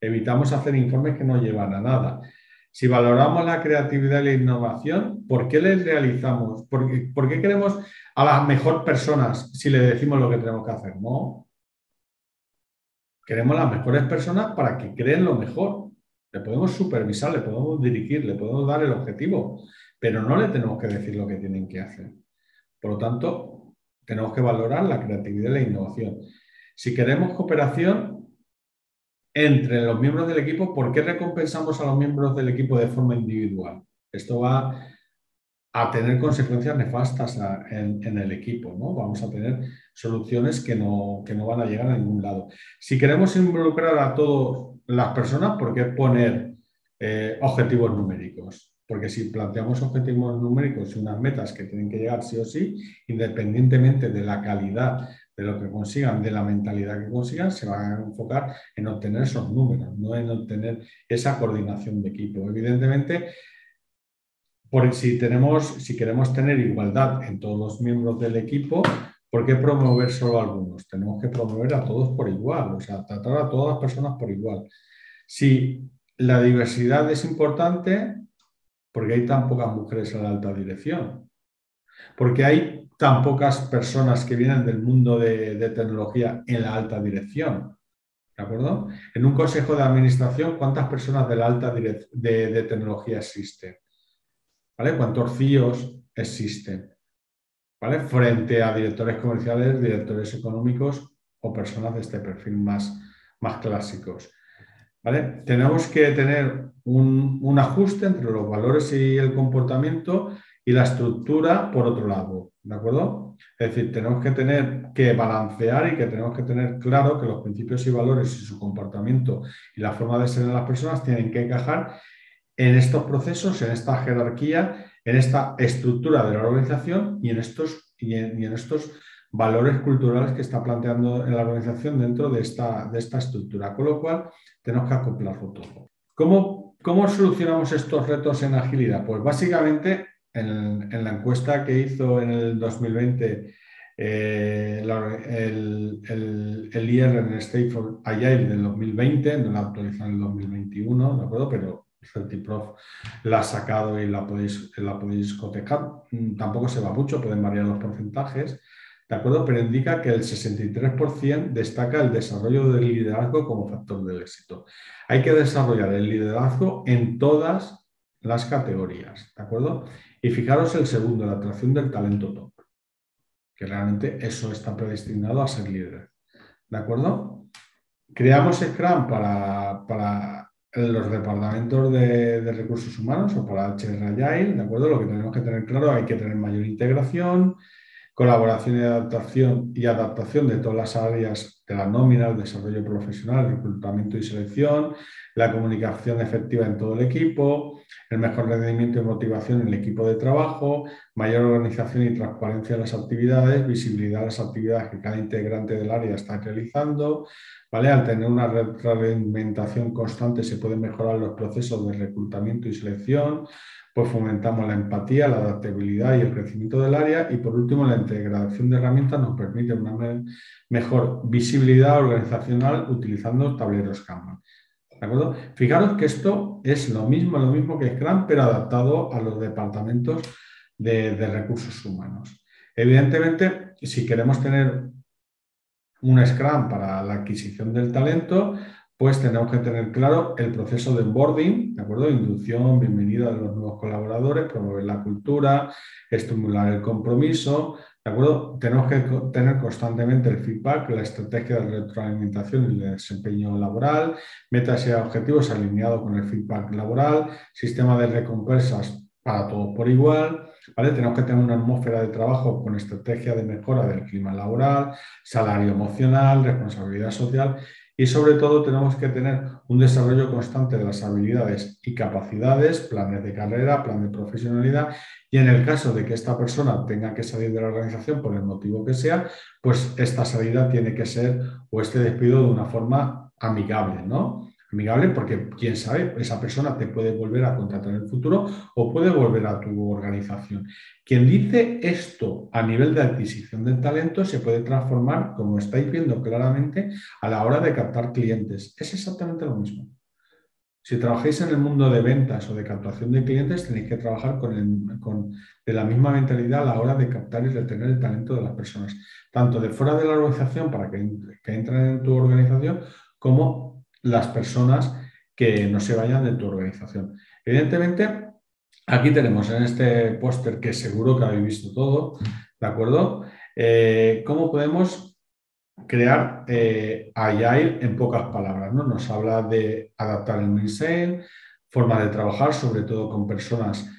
Evitamos hacer informes que no llevan a nada. Si valoramos la creatividad y la innovación, ¿por qué les realizamos? ¿Por qué, queremos a las mejores personas si le decimos lo que tenemos que hacer? No. Queremos las mejores personas para que creen lo mejor. Le podemos supervisar, le podemos dirigir, le podemos dar el objetivo, pero no le tenemos que decir lo que tienen que hacer. Por lo tanto, tenemos que valorar la creatividad y la innovación. Si queremos cooperación entre los miembros del equipo, ¿por qué recompensamos a los miembros del equipo de forma individual? Esto va a tener consecuencias nefastas en, el equipo, ¿no? Vamos a tener soluciones que no, no van a llegar a ningún lado. Si queremos involucrar a todas las personas, ¿por qué poner eh, objetivos numéricos? Porque si planteamos objetivos numéricos y unas metas que tienen que llegar sí o sí, independientemente de la calidad de lo que consigan, de la mentalidad que consigan, se van a enfocar en obtener esos números, no en obtener esa coordinación de equipo. Evidentemente, si, tenemos, si queremos tener igualdad en todos los miembros del equipo, ¿por qué promover solo algunos? Tenemos que promover a todos por igual, o sea, tratar a todas las personas por igual. Si la diversidad es importante, porque hay tan pocas mujeres en la alta dirección, porque hay tan pocas personas que vienen del mundo de, tecnología en la alta dirección. ¿De acuerdo? En un consejo de administración, ¿cuántas personas de la alta de, de, tecnología existen? ¿Vale? ¿Cuántos CIOs existen? ¿Vale? Frente a directores comerciales, directores económicos o personas de este perfil más, más clásicos. Tenemos que tener un, ajuste entre los valores y el comportamiento y la estructura por otro lado, ¿de acuerdo? Es decir, tenemos que tener que balancear y que tenemos que tener claro que los principios y valores y su comportamiento y la forma de ser de las personas tienen que encajar en estos procesos, en esta jerarquía, en esta estructura de la organización y en estos, y en estos valores culturales que está planteando la organización dentro de esta, de esta estructura, con lo cual tenemos que acoplarlo todo. ¿Cómo, ¿Cómo solucionamos estos retos en agilidad? Pues básicamente en, la encuesta que hizo en el 2020 eh, el, el, el, IR en el State for Agile del 2020, no la actualizado en el 2021, ¿de acuerdo? Pero CertiProf la ha sacado y la podéis, la podéis cotejar. Mm, tampoco se va mucho, pueden variar los porcentajes. ¿De acuerdo? Pero indica que el 63% destaca el desarrollo del liderazgo como factor del éxito. Hay que desarrollar el liderazgo en todas las categorías, ¿de acuerdo? Y fijaros el segundo, la atracción del talento top, que realmente eso está predestinado a ser líder, ¿de acuerdo? Creamos Scrum para, para los departamentos de, recursos humanos o para HR Agile, ¿de acuerdo? Lo que tenemos que tener claro, hay que tener mayor integración, colaboración y adaptación, y adaptación de todas las áreas de la nómina, el desarrollo profesional, reclutamiento y selección, la comunicación efectiva en todo el equipo, el mejor rendimiento y motivación en el equipo de trabajo, mayor organización y transparencia de las actividades, visibilidad de las actividades que cada integrante del área está realizando. ¿vale? Al tener una retroalimentación constante se pueden mejorar los procesos de reclutamiento y selección, pues fomentamos la empatía, la adaptabilidad y el crecimiento del área y por último la integración de herramientas nos permite una mejor visibilidad organizacional utilizando tableros Kanban. ¿De acuerdo? Fijaros que esto es lo mismo, lo mismo que Scrum, pero adaptado a los departamentos de, de recursos humanos. Evidentemente, si queremos tener un Scrum para la adquisición del talento, pues tenemos que tener claro el proceso de onboarding, ¿de acuerdo? Inducción, bienvenida de los nuevos colaboradores, promover la cultura, estimular el compromiso, ¿de acuerdo? Tenemos que tener constantemente el feedback, la estrategia de retroalimentación y el desempeño laboral, metas y objetivos alineados con el feedback laboral, sistema de recompensas para todos por igual, ¿vale? Tenemos que tener una atmósfera de trabajo con estrategia de mejora del clima laboral, salario emocional, responsabilidad social y sobre todo tenemos que tener un desarrollo constante de las habilidades y capacidades, planes de carrera, plan de profesionalidad y en el caso de que esta persona tenga que salir de la organización por el motivo que sea, pues esta salida tiene que ser o este despido de una forma amigable, ¿no? Amigable porque quién sabe, esa persona te puede volver a contratar en el futuro o puede volver a tu organización. Quien dice esto a nivel de adquisición del talento se puede transformar, como estáis viendo claramente, a la hora de captar clientes. Es exactamente lo mismo. Si trabajáis en el mundo de ventas o de captación de clientes, tenéis que trabajar con, de la misma mentalidad a la hora de captar y retener el talento de las personas, tanto de fuera de la organización para que, que entren en tu organización, como las personas que no se vayan de tu organización. Evidentemente, aquí tenemos en este póster que seguro que habéis visto todo, ¿de acuerdo? Eh, ¿Cómo podemos crear eh, Agile en pocas palabras? ¿no? Nos habla de adaptar el mindset, forma de trabajar, sobre todo con personas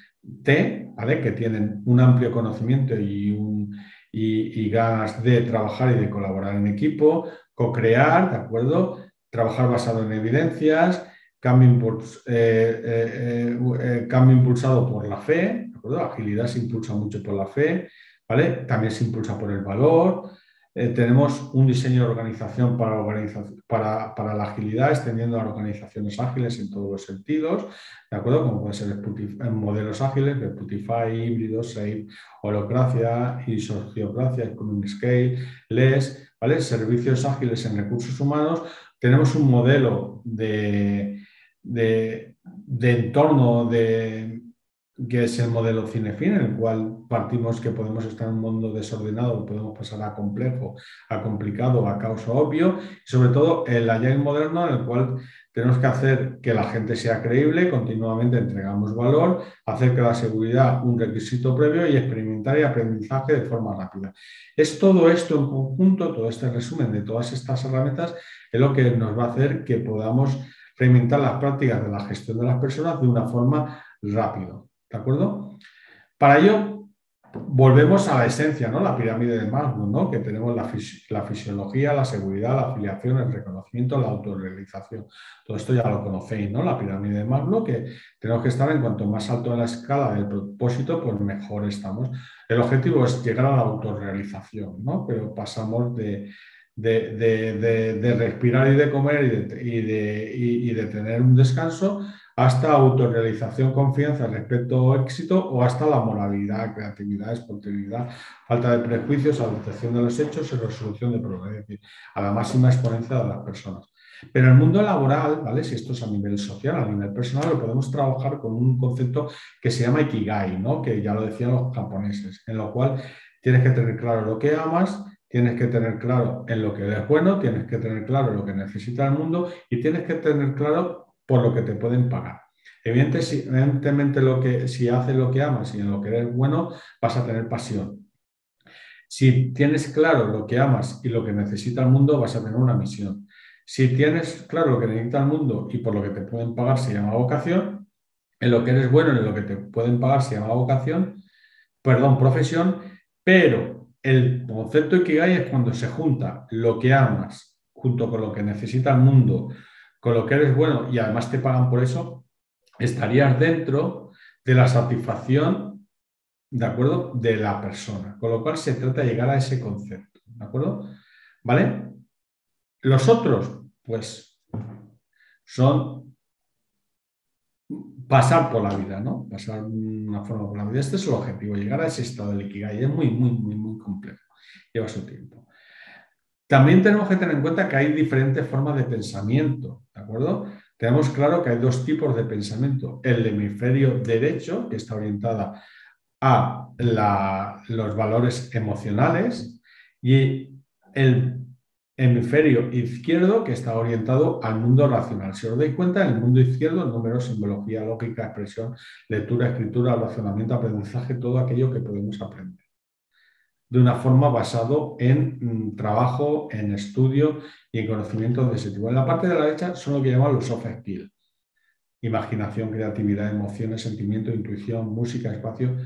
T, ¿vale? que tienen un amplio conocimiento y, un, y ganas de trabajar y de colaborar en equipo, co-crear, ¿de acuerdo? Trabajar basado en evidencias, cambio, eh, eh, eh, cambio impulsado por la fe, agilidad se impulsa mucho por la fe, ¿vale? también se impulsa por el valor. tenemos un diseño de organización para, para, para, la agilidad, extendiendo las organizaciones ágiles en todos los sentidos, ¿de acuerdo? Como puede ser modelos ágiles, de Putify, híbridos, Shape, holocracia, isociocracia, economic scale, LES, ¿vale? Servicios ágiles en recursos humanos, tenemos un modelo de, entorno de, que es el modelo cinefin, en el cual partimos que podemos estar en un mundo desordenado, podemos pasar a complejo, a complicado, a caos obvio, y sobre todo el agile moderno, en el cual tenemos que hacer que la gente sea creíble, continuamente entregamos valor, hacer que la seguridad un requisito previo y experimentar y aprendizaje de forma rápida. Es todo esto en conjunto, todo este resumen de todas estas herramientas es lo que nos va a hacer que podamos reinventar las prácticas de la gestión de las personas de una forma rápida. ¿De acuerdo? Para ello, volvemos a la esencia, ¿no? La pirámide de Maslow, ¿no? Que tenemos la, fisiología, la seguridad, la afiliación, el reconocimiento, la autorrealización. Todo esto ya lo conocéis, ¿no? La pirámide de Maslow, que tenemos que estar en cuanto más alto en la escala del propósito, pues mejor estamos. El objetivo es llegar a la autorrealización, ¿no? Pero pasamos de, de, respirar y de comer y de, y de, tener un descanso, hasta autorrealización, confianza, respeto, éxito o hasta la moralidad, creatividad, espontaneidad, falta de prejuicios, adaptación de los hechos y resolución de problemas, es decir, a la máxima exponencia de las personas. Pero el mundo laboral, ¿vale? si esto es a nivel social, a nivel personal, lo podemos trabajar con un concepto que se llama Ikigai, ¿no? que ya lo decían los japoneses, en lo cual tienes que tener claro lo que amas, tienes que tener claro en lo que eres bueno, tienes que tener claro lo que necesita el mundo y tienes que tener claro por lo que te pueden pagar. Evidentemente, lo que, si haces lo que amas y en lo que eres bueno, vas a tener pasión. Si tienes claro lo que amas y lo que necesita el mundo, vas a tener una misión. Si tienes claro lo que necesita el mundo y por lo que te pueden pagar se llama vocación, en lo que eres bueno y en lo que te pueden pagar se llama vocación, perdón, profesión, pero el concepto Ikigai es cuando se junta lo que amas junto con lo que necesita el mundo, con lo que eres bueno y además te pagan por eso, estarías dentro de la satisfacción, ¿de acuerdo?, de la persona. Con lo cual se trata de llegar a ese concepto, ¿de acuerdo? ¿Vale? Los otros, pues, son pasar por la vida, ¿no? Pasar una forma por la vida. Este es el objetivo, llegar a ese estado de Ikigai. Es muy, muy, muy, muy complejo. Lleva su tiempo. También tenemos que tener en cuenta que hay diferentes formas de pensamiento, ¿de acuerdo? Tenemos claro que hay dos tipos de pensamiento. El hemisferio derecho, que está orientada a los valores emocionales, y el hemisferio izquierdo que está orientado al mundo racional. Si os dais cuenta, en el mundo izquierdo, número, simbología, lógica, expresión, lectura, escritura, razonamiento, aprendizaje, todo aquello que podemos aprender. De una forma basado en mm, trabajo, en estudio y en conocimientos de ese tipo. En la parte de la derecha son lo que llaman los soft skills. Imaginación, creatividad, emociones, sentimiento, intuición, música, espacio,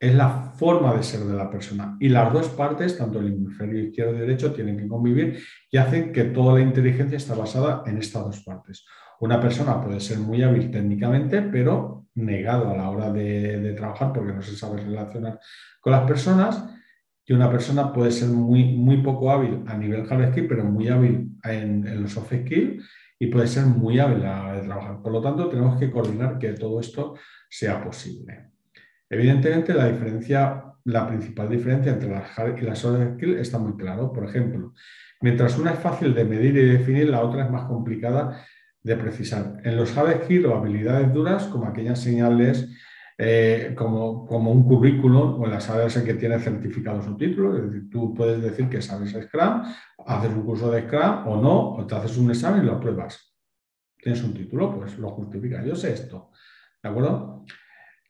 es la forma de ser de la persona. Y las dos partes, tanto el hemisferio izquierdo y derecho, tienen que convivir y hacen que toda la inteligencia está basada en estas dos partes. Una persona puede ser muy hábil técnicamente, pero negado a la hora de, trabajar porque no se sabe relacionar con las personas. Y una persona puede ser muy, muy poco hábil a nivel hard skill, pero muy hábil en, los soft skills y puede ser muy hábil a la hora de trabajar. Por lo tanto, tenemos que coordinar que todo esto sea posible. Evidentemente, la diferencia, la principal diferencia entre las hard y las soft skills está muy claro. Por ejemplo, mientras una es fácil de medir y definir, la otra es más complicada de precisar. En los hard skills o habilidades duras, como aquellas señales eh, como, como, un currículum o en las áreas en que tiene certificado su título, es decir, tú puedes decir que sabes Scrum, haces un curso de Scrum o no, o te haces un examen y lo pruebas. Tienes un título, pues lo justifica. Yo sé esto. ¿De acuerdo?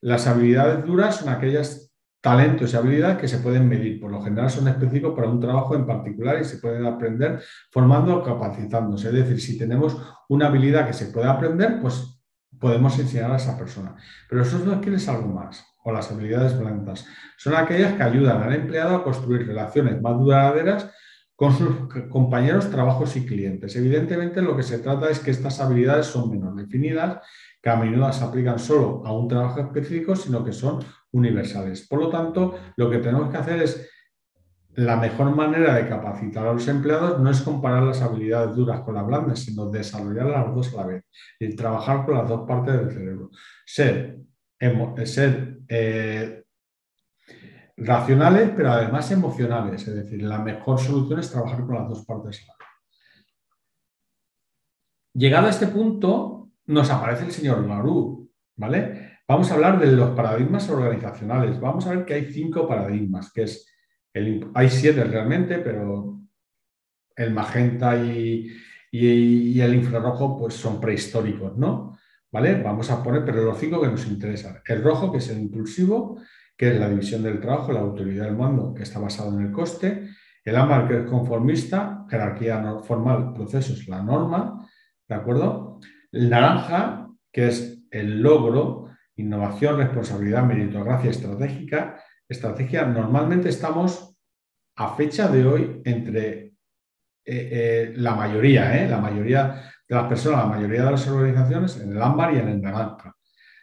Las habilidades duras son aquellas talentos y habilidades que se pueden medir. Por lo general son específicos para un trabajo en particular y se pueden aprender formando o capacitándose. Es decir, si tenemos una habilidad que se puede aprender, pues podemos enseñar a esa persona. Pero eso no es algo más. O las habilidades blandas. Son aquellas que ayudan al empleado a construir relaciones más duraderas con sus compañeros, trabajos y clientes. Evidentemente, lo que se trata es que estas habilidades son menos definidas que a menudo se aplican solo a un trabajo específico, sino que son universales. Por lo tanto, lo que tenemos que hacer es la mejor manera de capacitar a los empleados no es comparar las habilidades duras con las blandas, sino desarrollar las dos a la vez y trabajar con las dos partes del cerebro. Ser, ser eh, racionales, pero además emocionales. Es decir, la mejor solución es trabajar con las dos partes. Llegado a este punto, nos aparece el señor Larue, ¿vale? Vamos a hablar de los paradigmas organizacionales. Vamos a ver que hay cinco paradigmas, que es hay siete realmente, pero el magenta y, el infrarrojo pues son prehistóricos, ¿no? ¿Vale? Vamos a poner, pero los cinco que nos interesan. El rojo, que es el impulsivo, que es la división del trabajo, la autoridad del mando, que está basado en el coste. El ámbar, que es conformista, jerarquía formal, procesos, la norma, ¿de acuerdo? El naranja, que es el logro, innovación, responsabilidad, meritocracia estratégica, estrategia, normalmente estamos a fecha de hoy entre eh, eh, la mayoría, eh, la mayoría de las personas, la mayoría de las organizaciones en el ámbar y en el naranja.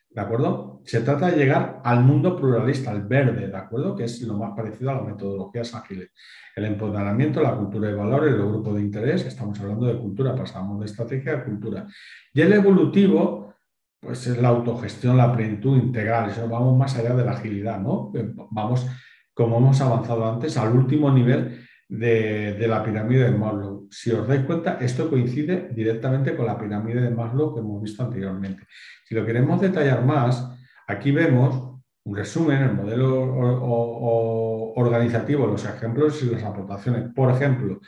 ¿De acuerdo? Se trata de llegar al mundo pluralista, al verde, ¿de acuerdo? Que es lo más parecido a las metodologías ágiles. El empoderamiento, la cultura de valores, el grupo de interés, estamos hablando de cultura, pasamos de estrategia a cultura. Y el evolutivo, pues es la autogestión, la plenitud integral, eso vamos más allá de la agilidad, ¿no? Vamos, como hemos avanzado antes, al último nivel de, de, la pirámide de Maslow. Si os dais cuenta, esto coincide directamente con la pirámide de Maslow que hemos visto anteriormente. Si lo queremos detallar más, aquí vemos un resumen, el modelo organizativo, los ejemplos y las aportaciones. Por ejemplo,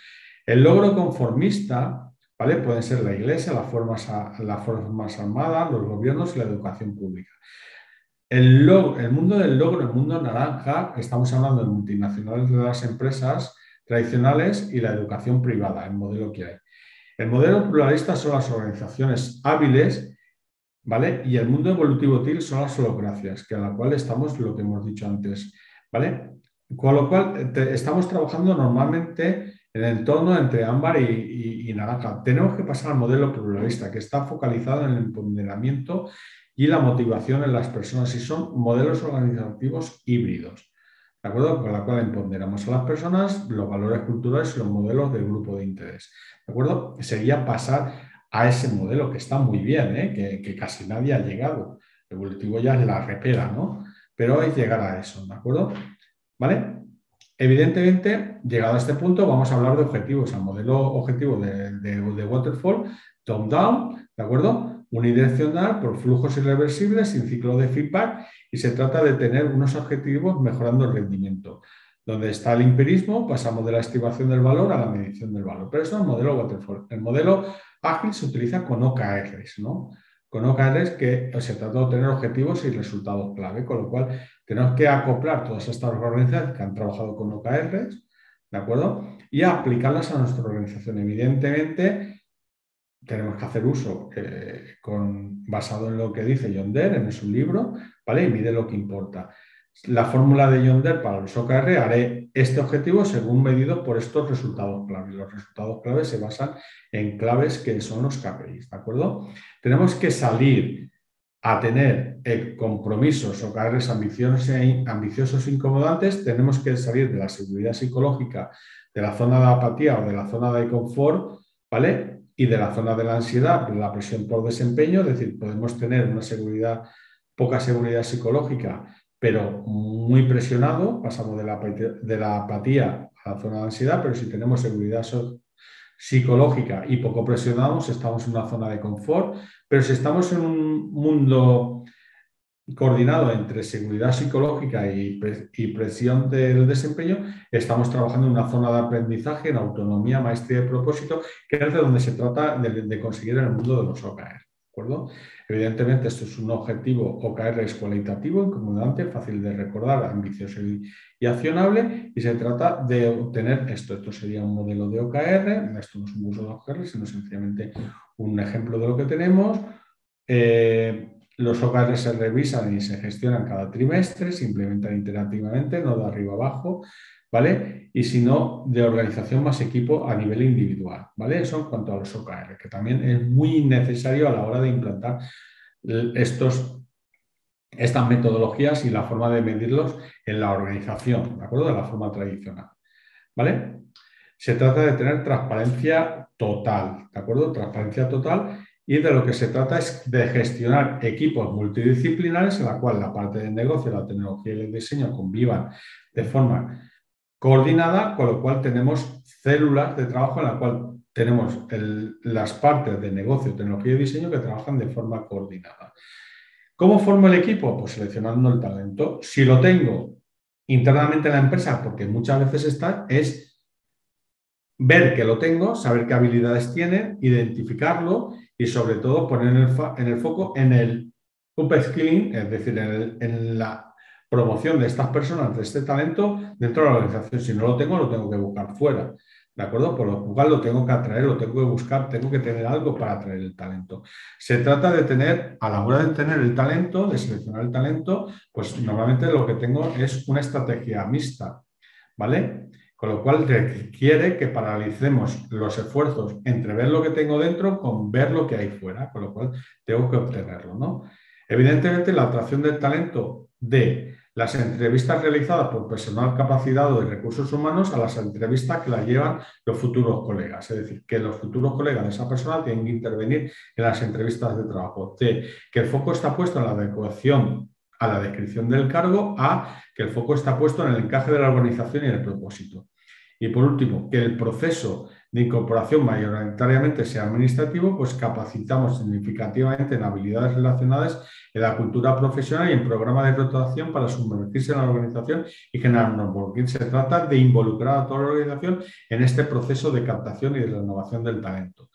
el logro conformista ¿vale? pueden ser la iglesia, las formas, las formas armadas, los gobiernos y la educación pública. El, el mundo del logro, el mundo naranja, estamos hablando de multinacionales de las empresas tradicionales y la educación privada, el modelo que hay. El modelo pluralista son las organizaciones hábiles ¿vale? Y el mundo evolutivo TIL son las holocracias, que a la cual estamos lo que hemos dicho antes, ¿vale? Con lo cual estamos trabajando normalmente en el entorno entre ámbar y, naranja. Tenemos que pasar al modelo pluralista, que está focalizado en el empoderamiento y la motivación en las personas y son modelos organizativos híbridos. ¿De acuerdo? Con la cual empoderamos a las personas, los valores culturales y los modelos del grupo de interés. ¿De acuerdo? Sería pasar a ese modelo que está muy bien, ¿eh? que, casi nadie ha llegado. El evolutivo ya es la repera, ¿no? Pero es llegar a eso, ¿de acuerdo? ¿Vale? Evidentemente, llegado a este punto, vamos a hablar de objetivos. El modelo objetivo de, de, Waterfall, top-down, ¿de acuerdo? Unidireccional por flujos irreversibles sin ciclo de feedback y se trata de tener unos objetivos mejorando el rendimiento. Donde está el empirismo, pasamos de la estimación del valor a la medición del valor. Pero eso es el modelo Waterfall. El modelo ágil se utiliza con OKRs, ¿no? Con OKRs que se trata de obtener objetivos y resultados clave, con lo cual tenemos que acoplar todas estas organizaciones que han trabajado con OKRs, ¿de acuerdo? Y aplicarlas a nuestra organización. Evidentemente, tenemos que hacer uso eh, basado en lo que dice John Deere en su libro, ¿vale? Y mide lo que importa la fórmula de Yonder para los OKR, haré este objetivo según medido por estos resultados clave. Los resultados clave se basan en claves que son los KPIs, ¿de acuerdo? Tenemos que salir a tener compromisos OKRs ambiciosos e, ambiciosos e incomodantes, tenemos que salir de la seguridad psicológica, de la zona de apatía o de la zona de confort, ¿vale? Y de la zona de la ansiedad, de la presión por desempeño, es decir, podemos tener una seguridad, poca seguridad psicológica pero muy presionado, pasamos de la, de la apatía a la zona de ansiedad, pero si tenemos seguridad psicológica y poco presionados, estamos en una zona de confort, pero si estamos en un mundo coordinado entre seguridad psicológica y, presión del desempeño, estamos trabajando en una zona de aprendizaje, en autonomía, maestría y propósito, que es de donde se trata de, de conseguir el mundo de los OKR acuerdo? Evidentemente, esto es un objetivo OKR es cualitativo, incomodante, fácil de recordar, ambicioso y, accionable, y se trata de obtener esto. Esto sería un modelo de OKR, esto no es un uso de OKR, sino sencillamente un ejemplo de lo que tenemos. Eh, los OKR se revisan y se gestionan cada trimestre, se implementan iterativamente, no de arriba abajo, ¿vale? Y si no, de organización más equipo a nivel individual, ¿vale? Eso en cuanto a los OKR, que también es muy necesario a la hora de implantar estos, estas metodologías y la forma de medirlos en la organización, ¿de acuerdo? De la forma tradicional, ¿vale? Se trata de tener transparencia total, ¿de acuerdo? Transparencia total y de lo que se trata es de gestionar equipos multidisciplinares en la cual la parte del negocio, la tecnología y el diseño convivan de forma coordinada, con lo cual tenemos células de trabajo en la cual tenemos las partes de negocio, tecnología y diseño que trabajan de forma coordinada. ¿Cómo formo el equipo? Pues seleccionando el talento. Si lo tengo internamente en la empresa, porque muchas veces está, es ver que lo tengo, saber qué habilidades tiene, identificarlo y sobre todo poner en el, foco en el upskilling, es decir, en la promoción de estas personas, de este talento dentro de la organización. Si no lo tengo, lo tengo que buscar fuera. ¿De acuerdo? Por lo cual lo tengo que atraer, lo tengo que buscar, tengo que tener algo para atraer el talento. Se trata de tener, a la hora de tener el talento, de seleccionar el talento, pues normalmente lo que tengo es una estrategia mixta, ¿vale? Con lo cual requiere que paralicemos los esfuerzos entre ver lo que tengo dentro con ver lo que hay fuera, con lo cual tengo que obtenerlo, ¿no? Evidentemente la atracción del talento de las entrevistas realizadas por personal capacitado de recursos humanos a las entrevistas que las llevan los futuros colegas. Es decir, que los futuros colegas de esa persona tienen que intervenir en las entrevistas de trabajo. C, que el foco está puesto en la adecuación a la descripción del cargo. A, que el foco está puesto en el encaje de la organización y el propósito. Y por último, que el proceso de incorporación mayoritariamente sea administrativo, pues capacitamos significativamente en habilidades relacionadas en la cultura profesional y en programas de rotación para sumergirse en la organización y generar porque Se trata de involucrar a toda la organización en este proceso de captación y de renovación del talento.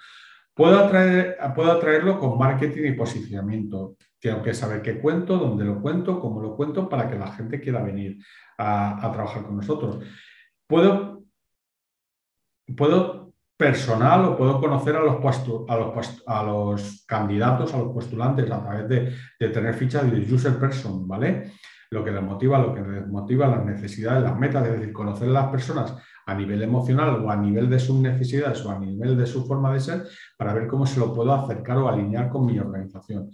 Puedo, atraer, puedo atraerlo con marketing y posicionamiento. Tengo que saber qué cuento, dónde lo cuento, cómo lo cuento, para que la gente quiera venir a, a trabajar con nosotros. Puedo, puedo personal o puedo conocer a los, a los, a los candidatos, a los postulantes a través de, tener fichas de user person, ¿vale? Lo que les motiva, lo que les motiva, las necesidades, las metas, es decir, conocer a las personas a nivel emocional o a nivel de sus necesidades o a nivel de su forma de ser para ver cómo se lo puedo acercar o alinear con mi organización.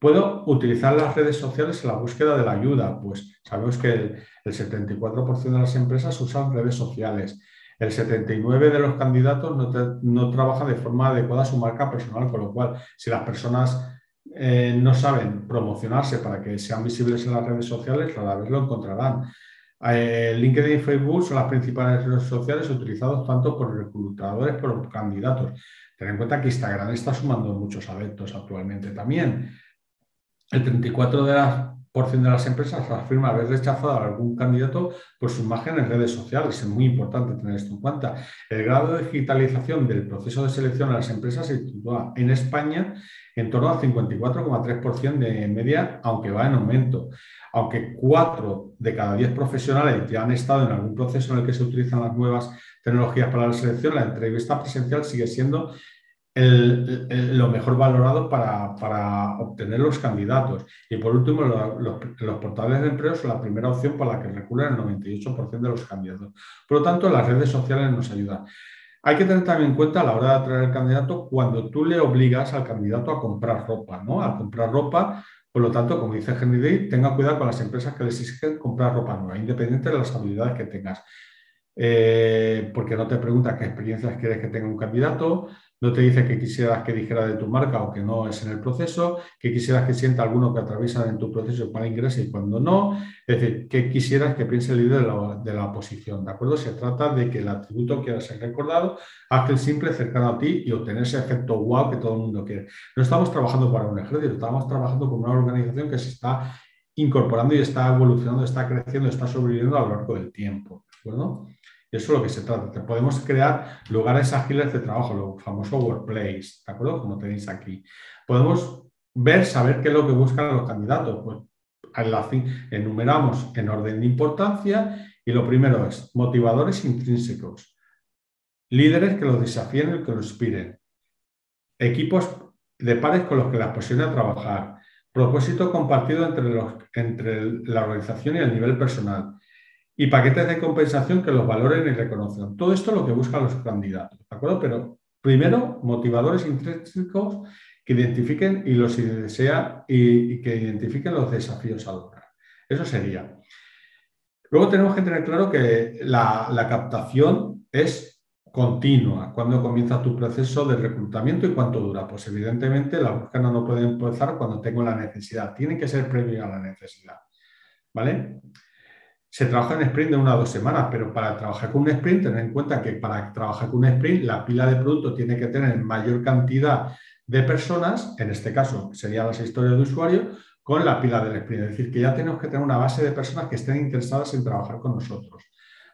Puedo utilizar las redes sociales en la búsqueda de la ayuda, pues sabemos que el, el 74% de las empresas usan redes sociales el 79 de los candidatos no, trabaja de forma adecuada su marca personal, con lo cual, si las personas eh, no saben promocionarse para que sean visibles en las redes sociales, rara vez lo encontrarán. Eh, LinkedIn y Facebook son las principales redes sociales utilizadas tanto por reclutadores como por candidatos. Ten en cuenta que Instagram está sumando muchos adeptos actualmente también. El 34% de las de las empresas afirma haber rechazado a algún candidato por su imagen en redes sociales. Es muy importante tener esto en cuenta. El grado de digitalización del proceso de selección a las empresas se sitúa en España en torno al 54,3% de media, aunque va en aumento. Aunque cuatro de cada diez profesionales ya han estado en algún proceso en el que se utilizan las nuevas tecnologías para la selección, la entrevista presencial sigue siendo lo mejor valorado para, obtener los candidatos. Y por último, los, portales de empleo son la primera opción para la que recurren el 98% de los candidatos. Por lo tanto, las redes sociales nos ayudan. Hay que tener también en cuenta a la hora de atraer al candidato cuando tú le obligas al candidato a comprar ropa, ¿no? A comprar ropa, por lo tanto, como dice Henry Day, tenga cuidado con las empresas que les exigen comprar ropa nueva, independiente de las habilidades que tengas. Eh, porque no te pregunta qué experiencias quieres que tenga un candidato, no te dice que quisieras que dijera de tu marca o que no es en el proceso, que quisieras que sienta alguno que atraviesa en tu proceso cuando ingresa y cuando no, es decir, que quisieras que piense el líder de la, de la oposición, ¿de acuerdo? Se trata de que el atributo quiera ser recordado, el simple cercano a ti y obtener ese efecto wow que todo el mundo quiere. No estamos trabajando para un ejército, estamos trabajando con una organización que se está incorporando y está evolucionando, está creciendo, está sobreviviendo a lo largo del tiempo, ¿de acuerdo? Eso es lo que se trata. Podemos crear lugares ágiles de trabajo, lo famoso workplace, ¿de acuerdo? Como tenéis aquí. Podemos ver, saber qué es lo que buscan los candidatos. Pues enumeramos en orden de importancia y lo primero es motivadores intrínsecos, líderes que los desafíen y que los inspiren, equipos de pares con los que las a trabajar, propósito compartido entre, los, entre la organización y el nivel personal, y paquetes de compensación que los valoren y reconozcan. Todo esto es lo que buscan los candidatos, ¿de acuerdo? Pero primero, motivadores intrínsecos que identifiquen y los desea y, que identifiquen los desafíos a lograr. Eso sería. Luego tenemos que tener claro que la, captación es continua. ¿Cuándo comienza tu proceso de reclutamiento y cuánto dura? Pues evidentemente la búsqueda no puede empezar cuando tengo la necesidad. Tiene que ser previa a la necesidad. ¿Vale? Se trabaja en sprint de una o dos semanas, pero para trabajar con un sprint, tener en cuenta que para trabajar con un sprint, la pila de producto tiene que tener mayor cantidad de personas, en este caso serían las historias de usuario, con la pila del sprint. Es decir, que ya tenemos que tener una base de personas que estén interesadas en trabajar con nosotros.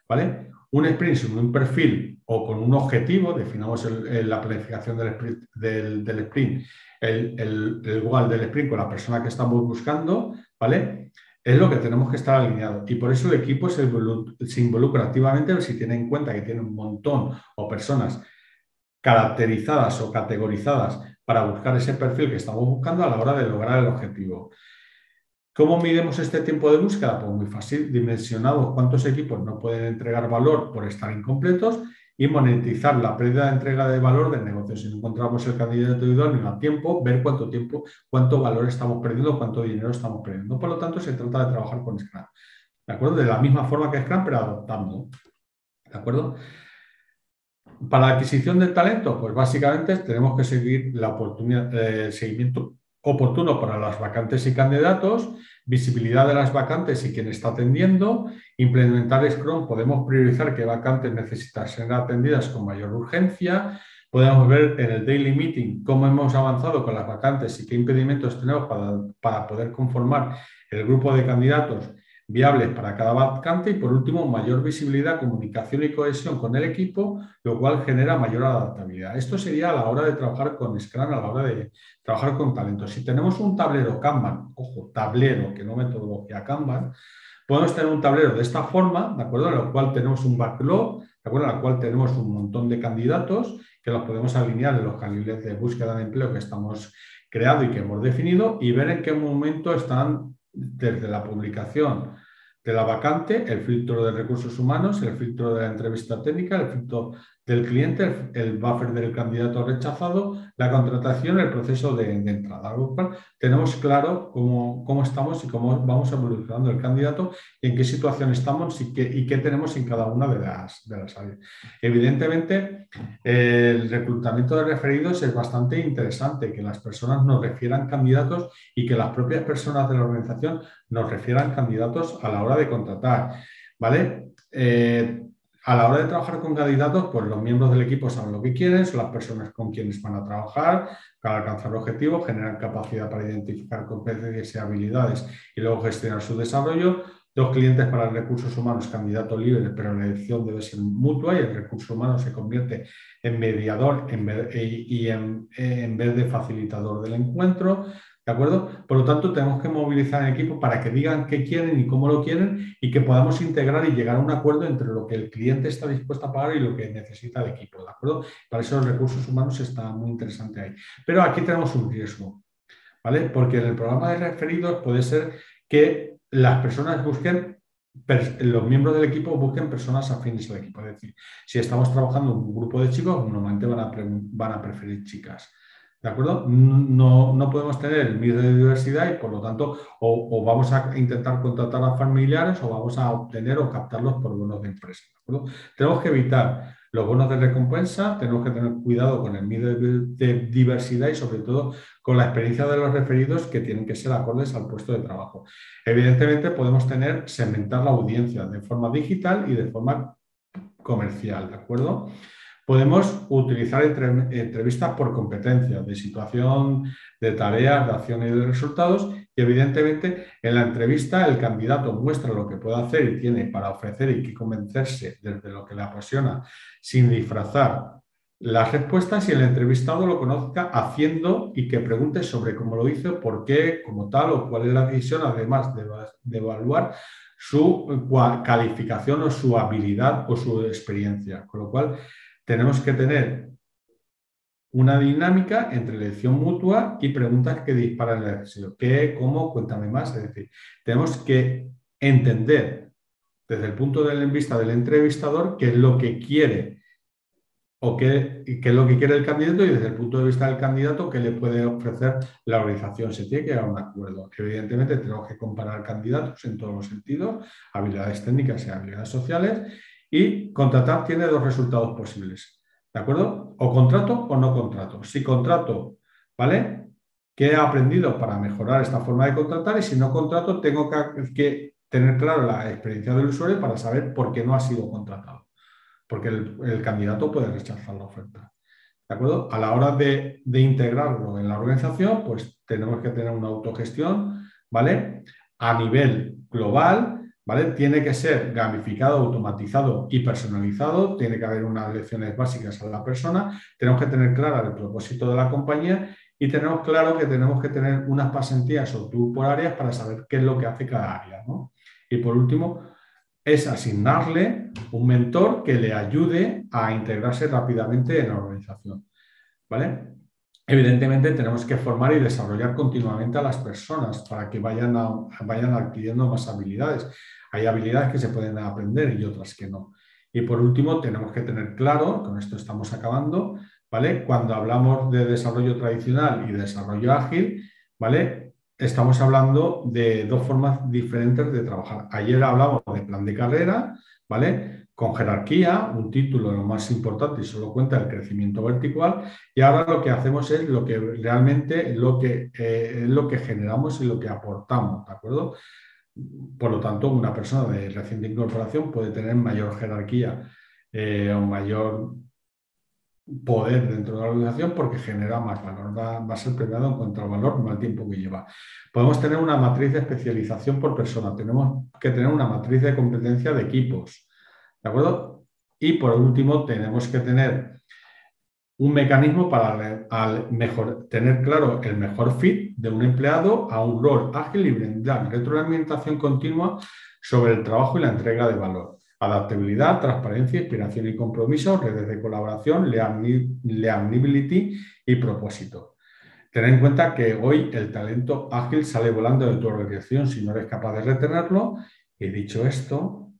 ¿Vale? Un sprint sin un perfil o con un objetivo, definamos la planificación del sprint, el, el, del sprint con la persona que estamos buscando, ¿vale? Es lo que tenemos que estar alineados. Y por eso el equipo se, involucra, activamente si tiene en cuenta que tiene un montón o personas caracterizadas o categorizadas para buscar ese perfil que estamos buscando a la hora de lograr el objetivo. ¿Cómo midemos este tiempo de búsqueda? Pues muy fácil, dimensionados cuántos equipos no pueden entregar valor por estar incompletos y monetizar la pérdida de entrega de valor del negocio. Si no encontramos el candidato idóneo a tiempo, ver cuánto tiempo, cuánto valor estamos perdiendo, cuánto dinero estamos perdiendo. Por lo tanto, se trata de trabajar con Scrum. ¿De acuerdo? De la misma forma que Scrum, pero adoptando. ¿De acuerdo? Para la adquisición del talento, pues básicamente tenemos que seguir la oportunidad, el seguimiento oportuno para las vacantes y candidatos, visibilidad de las vacantes y quién está atendiendo, implementar Scrum, podemos priorizar qué vacantes necesitan ser atendidas con mayor urgencia, podemos ver en el daily meeting cómo hemos avanzado con las vacantes y qué impedimentos tenemos para, para poder conformar el grupo de candidatos viables para cada vacante y por último mayor visibilidad, comunicación y cohesión con el equipo, lo cual genera mayor adaptabilidad. Esto sería a la hora de trabajar con Scrum, a la hora de trabajar con talento. Si tenemos un tablero Kanban, ojo, tablero, que no metodología Kanban, podemos tener un tablero de esta forma, ¿de acuerdo? En el cual tenemos un backlog, ¿de acuerdo? En el cual tenemos un montón de candidatos que los podemos alinear en los carriles de búsqueda de empleo que estamos creado y que hemos definido y ver en qué momento están desde la publicación de la vacante, el filtro de recursos humanos, el filtro de la entrevista técnica, el filtro del cliente, el, buffer del candidato rechazado, la contratación, el proceso de, entrada. Tenemos claro cómo, cómo, estamos y cómo vamos evolucionando el candidato y en qué situación estamos y qué, y qué tenemos en cada una de las, de las áreas. Evidentemente, el reclutamiento de referidos es bastante interesante, que las personas nos refieran candidatos y que las propias personas de la organización nos refieran candidatos a la hora de contratar. ¿Vale? Eh, a la hora de trabajar con candidatos, pues los miembros del equipo saben lo que quieren, son las personas con quienes van a trabajar para alcanzar objetivos, generan capacidad para identificar competencias y habilidades y luego gestionar su desarrollo. Dos clientes para recursos humanos, candidato libre, pero la elección debe ser mutua y el recurso humano se convierte en mediador y en, en vez de facilitador del encuentro. ¿De acuerdo? Por lo tanto, tenemos que movilizar el equipo para que digan qué quieren y cómo lo quieren y que podamos integrar y llegar a un acuerdo entre lo que el cliente está dispuesto a pagar y lo que necesita el equipo. ¿De acuerdo? Para eso los recursos humanos está muy interesante ahí. Pero aquí tenemos un riesgo, ¿vale? Porque en el programa de referidos puede ser que las personas busquen los miembros del equipo busquen personas afines al equipo. Es decir, si estamos trabajando en un grupo de chicos, normalmente van van a preferir chicas. ¿De acuerdo? No, no, podemos tener el miedo de diversidad y por lo tanto o, vamos a intentar contratar a familiares o vamos a obtener o captarlos por bonos de empresa. ¿de tenemos que evitar los bonos de recompensa, tenemos que tener cuidado con el miedo de, diversidad y sobre todo con la experiencia de los referidos que tienen que ser acordes al puesto de trabajo. Evidentemente podemos tener, segmentar la audiencia de forma digital y de forma comercial, ¿de acuerdo? Podemos utilizar entrevistas por competencia, de situación, de tareas, de acción y de resultados. Y evidentemente en la entrevista el candidato muestra lo que puede hacer y tiene para ofrecer y que convencerse desde lo que le apasiona sin disfrazar las respuestas y el entrevistado lo conozca haciendo y que pregunte sobre cómo lo hizo, por qué, como tal o cuál es la decisión, además de, de evaluar su calificación o su habilidad o su experiencia. Con lo cual, tenemos que tener una dinámica entre elección mutua y preguntas que disparan el deseo. ¿Qué? ¿Cómo? Cuéntame más. Es decir, tenemos que entender desde el punto de vista del entrevistador qué es lo que quiere o qué, qué, es lo que quiere el candidato y desde el punto de vista del candidato qué le puede ofrecer la organización. Se tiene que a un acuerdo. Evidentemente tenemos que comparar candidatos en todos los sentidos, habilidades técnicas y habilidades sociales y contratar tiene dos resultados posibles. ¿De acuerdo? O contrato o no contrato. Si contrato, ¿vale? ¿Qué he aprendido para mejorar esta forma de contratar? Y si no contrato, tengo que, tener claro la experiencia del usuario para saber por qué no ha sido contratado. Porque el, candidato puede rechazar la oferta. ¿De acuerdo? A la hora de, de, integrarlo en la organización, pues tenemos que tener una autogestión, ¿vale? A nivel global, tiene que ser gamificado, automatizado y personalizado, tiene que haber unas lecciones básicas a la persona, tenemos que tener claro el propósito de la compañía y tenemos claro que tenemos que tener unas pasantías o tour por áreas para saber qué es lo que hace cada área. Y por último, es asignarle un mentor que le ayude a integrarse rápidamente en la organización. Evidentemente tenemos que formar y desarrollar continuamente a las personas para que vayan, vayan adquiriendo más habilidades. Hay habilidades que se pueden aprender y otras que no. Y por último, tenemos que tener claro, con esto estamos acabando, ¿vale? Cuando hablamos de desarrollo tradicional y desarrollo ágil, ¿vale? Estamos hablando de dos formas diferentes de trabajar. Ayer hablamos de plan de carrera, ¿vale? Con jerarquía, un título lo más importante y solo cuenta el crecimiento vertical. Y ahora lo que hacemos es lo que realmente lo que, eh, lo que generamos y lo que aportamos, ¿de acuerdo? Por lo tanto, una persona de reciente incorporación puede tener mayor jerarquía eh, o mayor poder dentro de la organización porque genera más valor, va, a ser premiado en cuanto al valor, no al tiempo que lleva. Podemos tener una matriz de especialización por persona, tenemos que tener una matriz de competencia de equipos, ¿de acuerdo? Y por último, tenemos que tener un mecanismo para al mejor, tener claro el mejor fit de un empleado a un rol ágil y brindar retroalimentación continua sobre el trabajo y la entrega de valor. Adaptabilidad, transparencia, inspiración y compromiso, redes de colaboración, learnability y propósito. Tener en cuenta que hoy el talento ágil sale volando de tu organización si no eres capaz de retenerlo. Y dicho esto,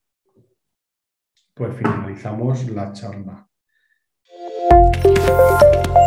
pues finalizamos la charla. Música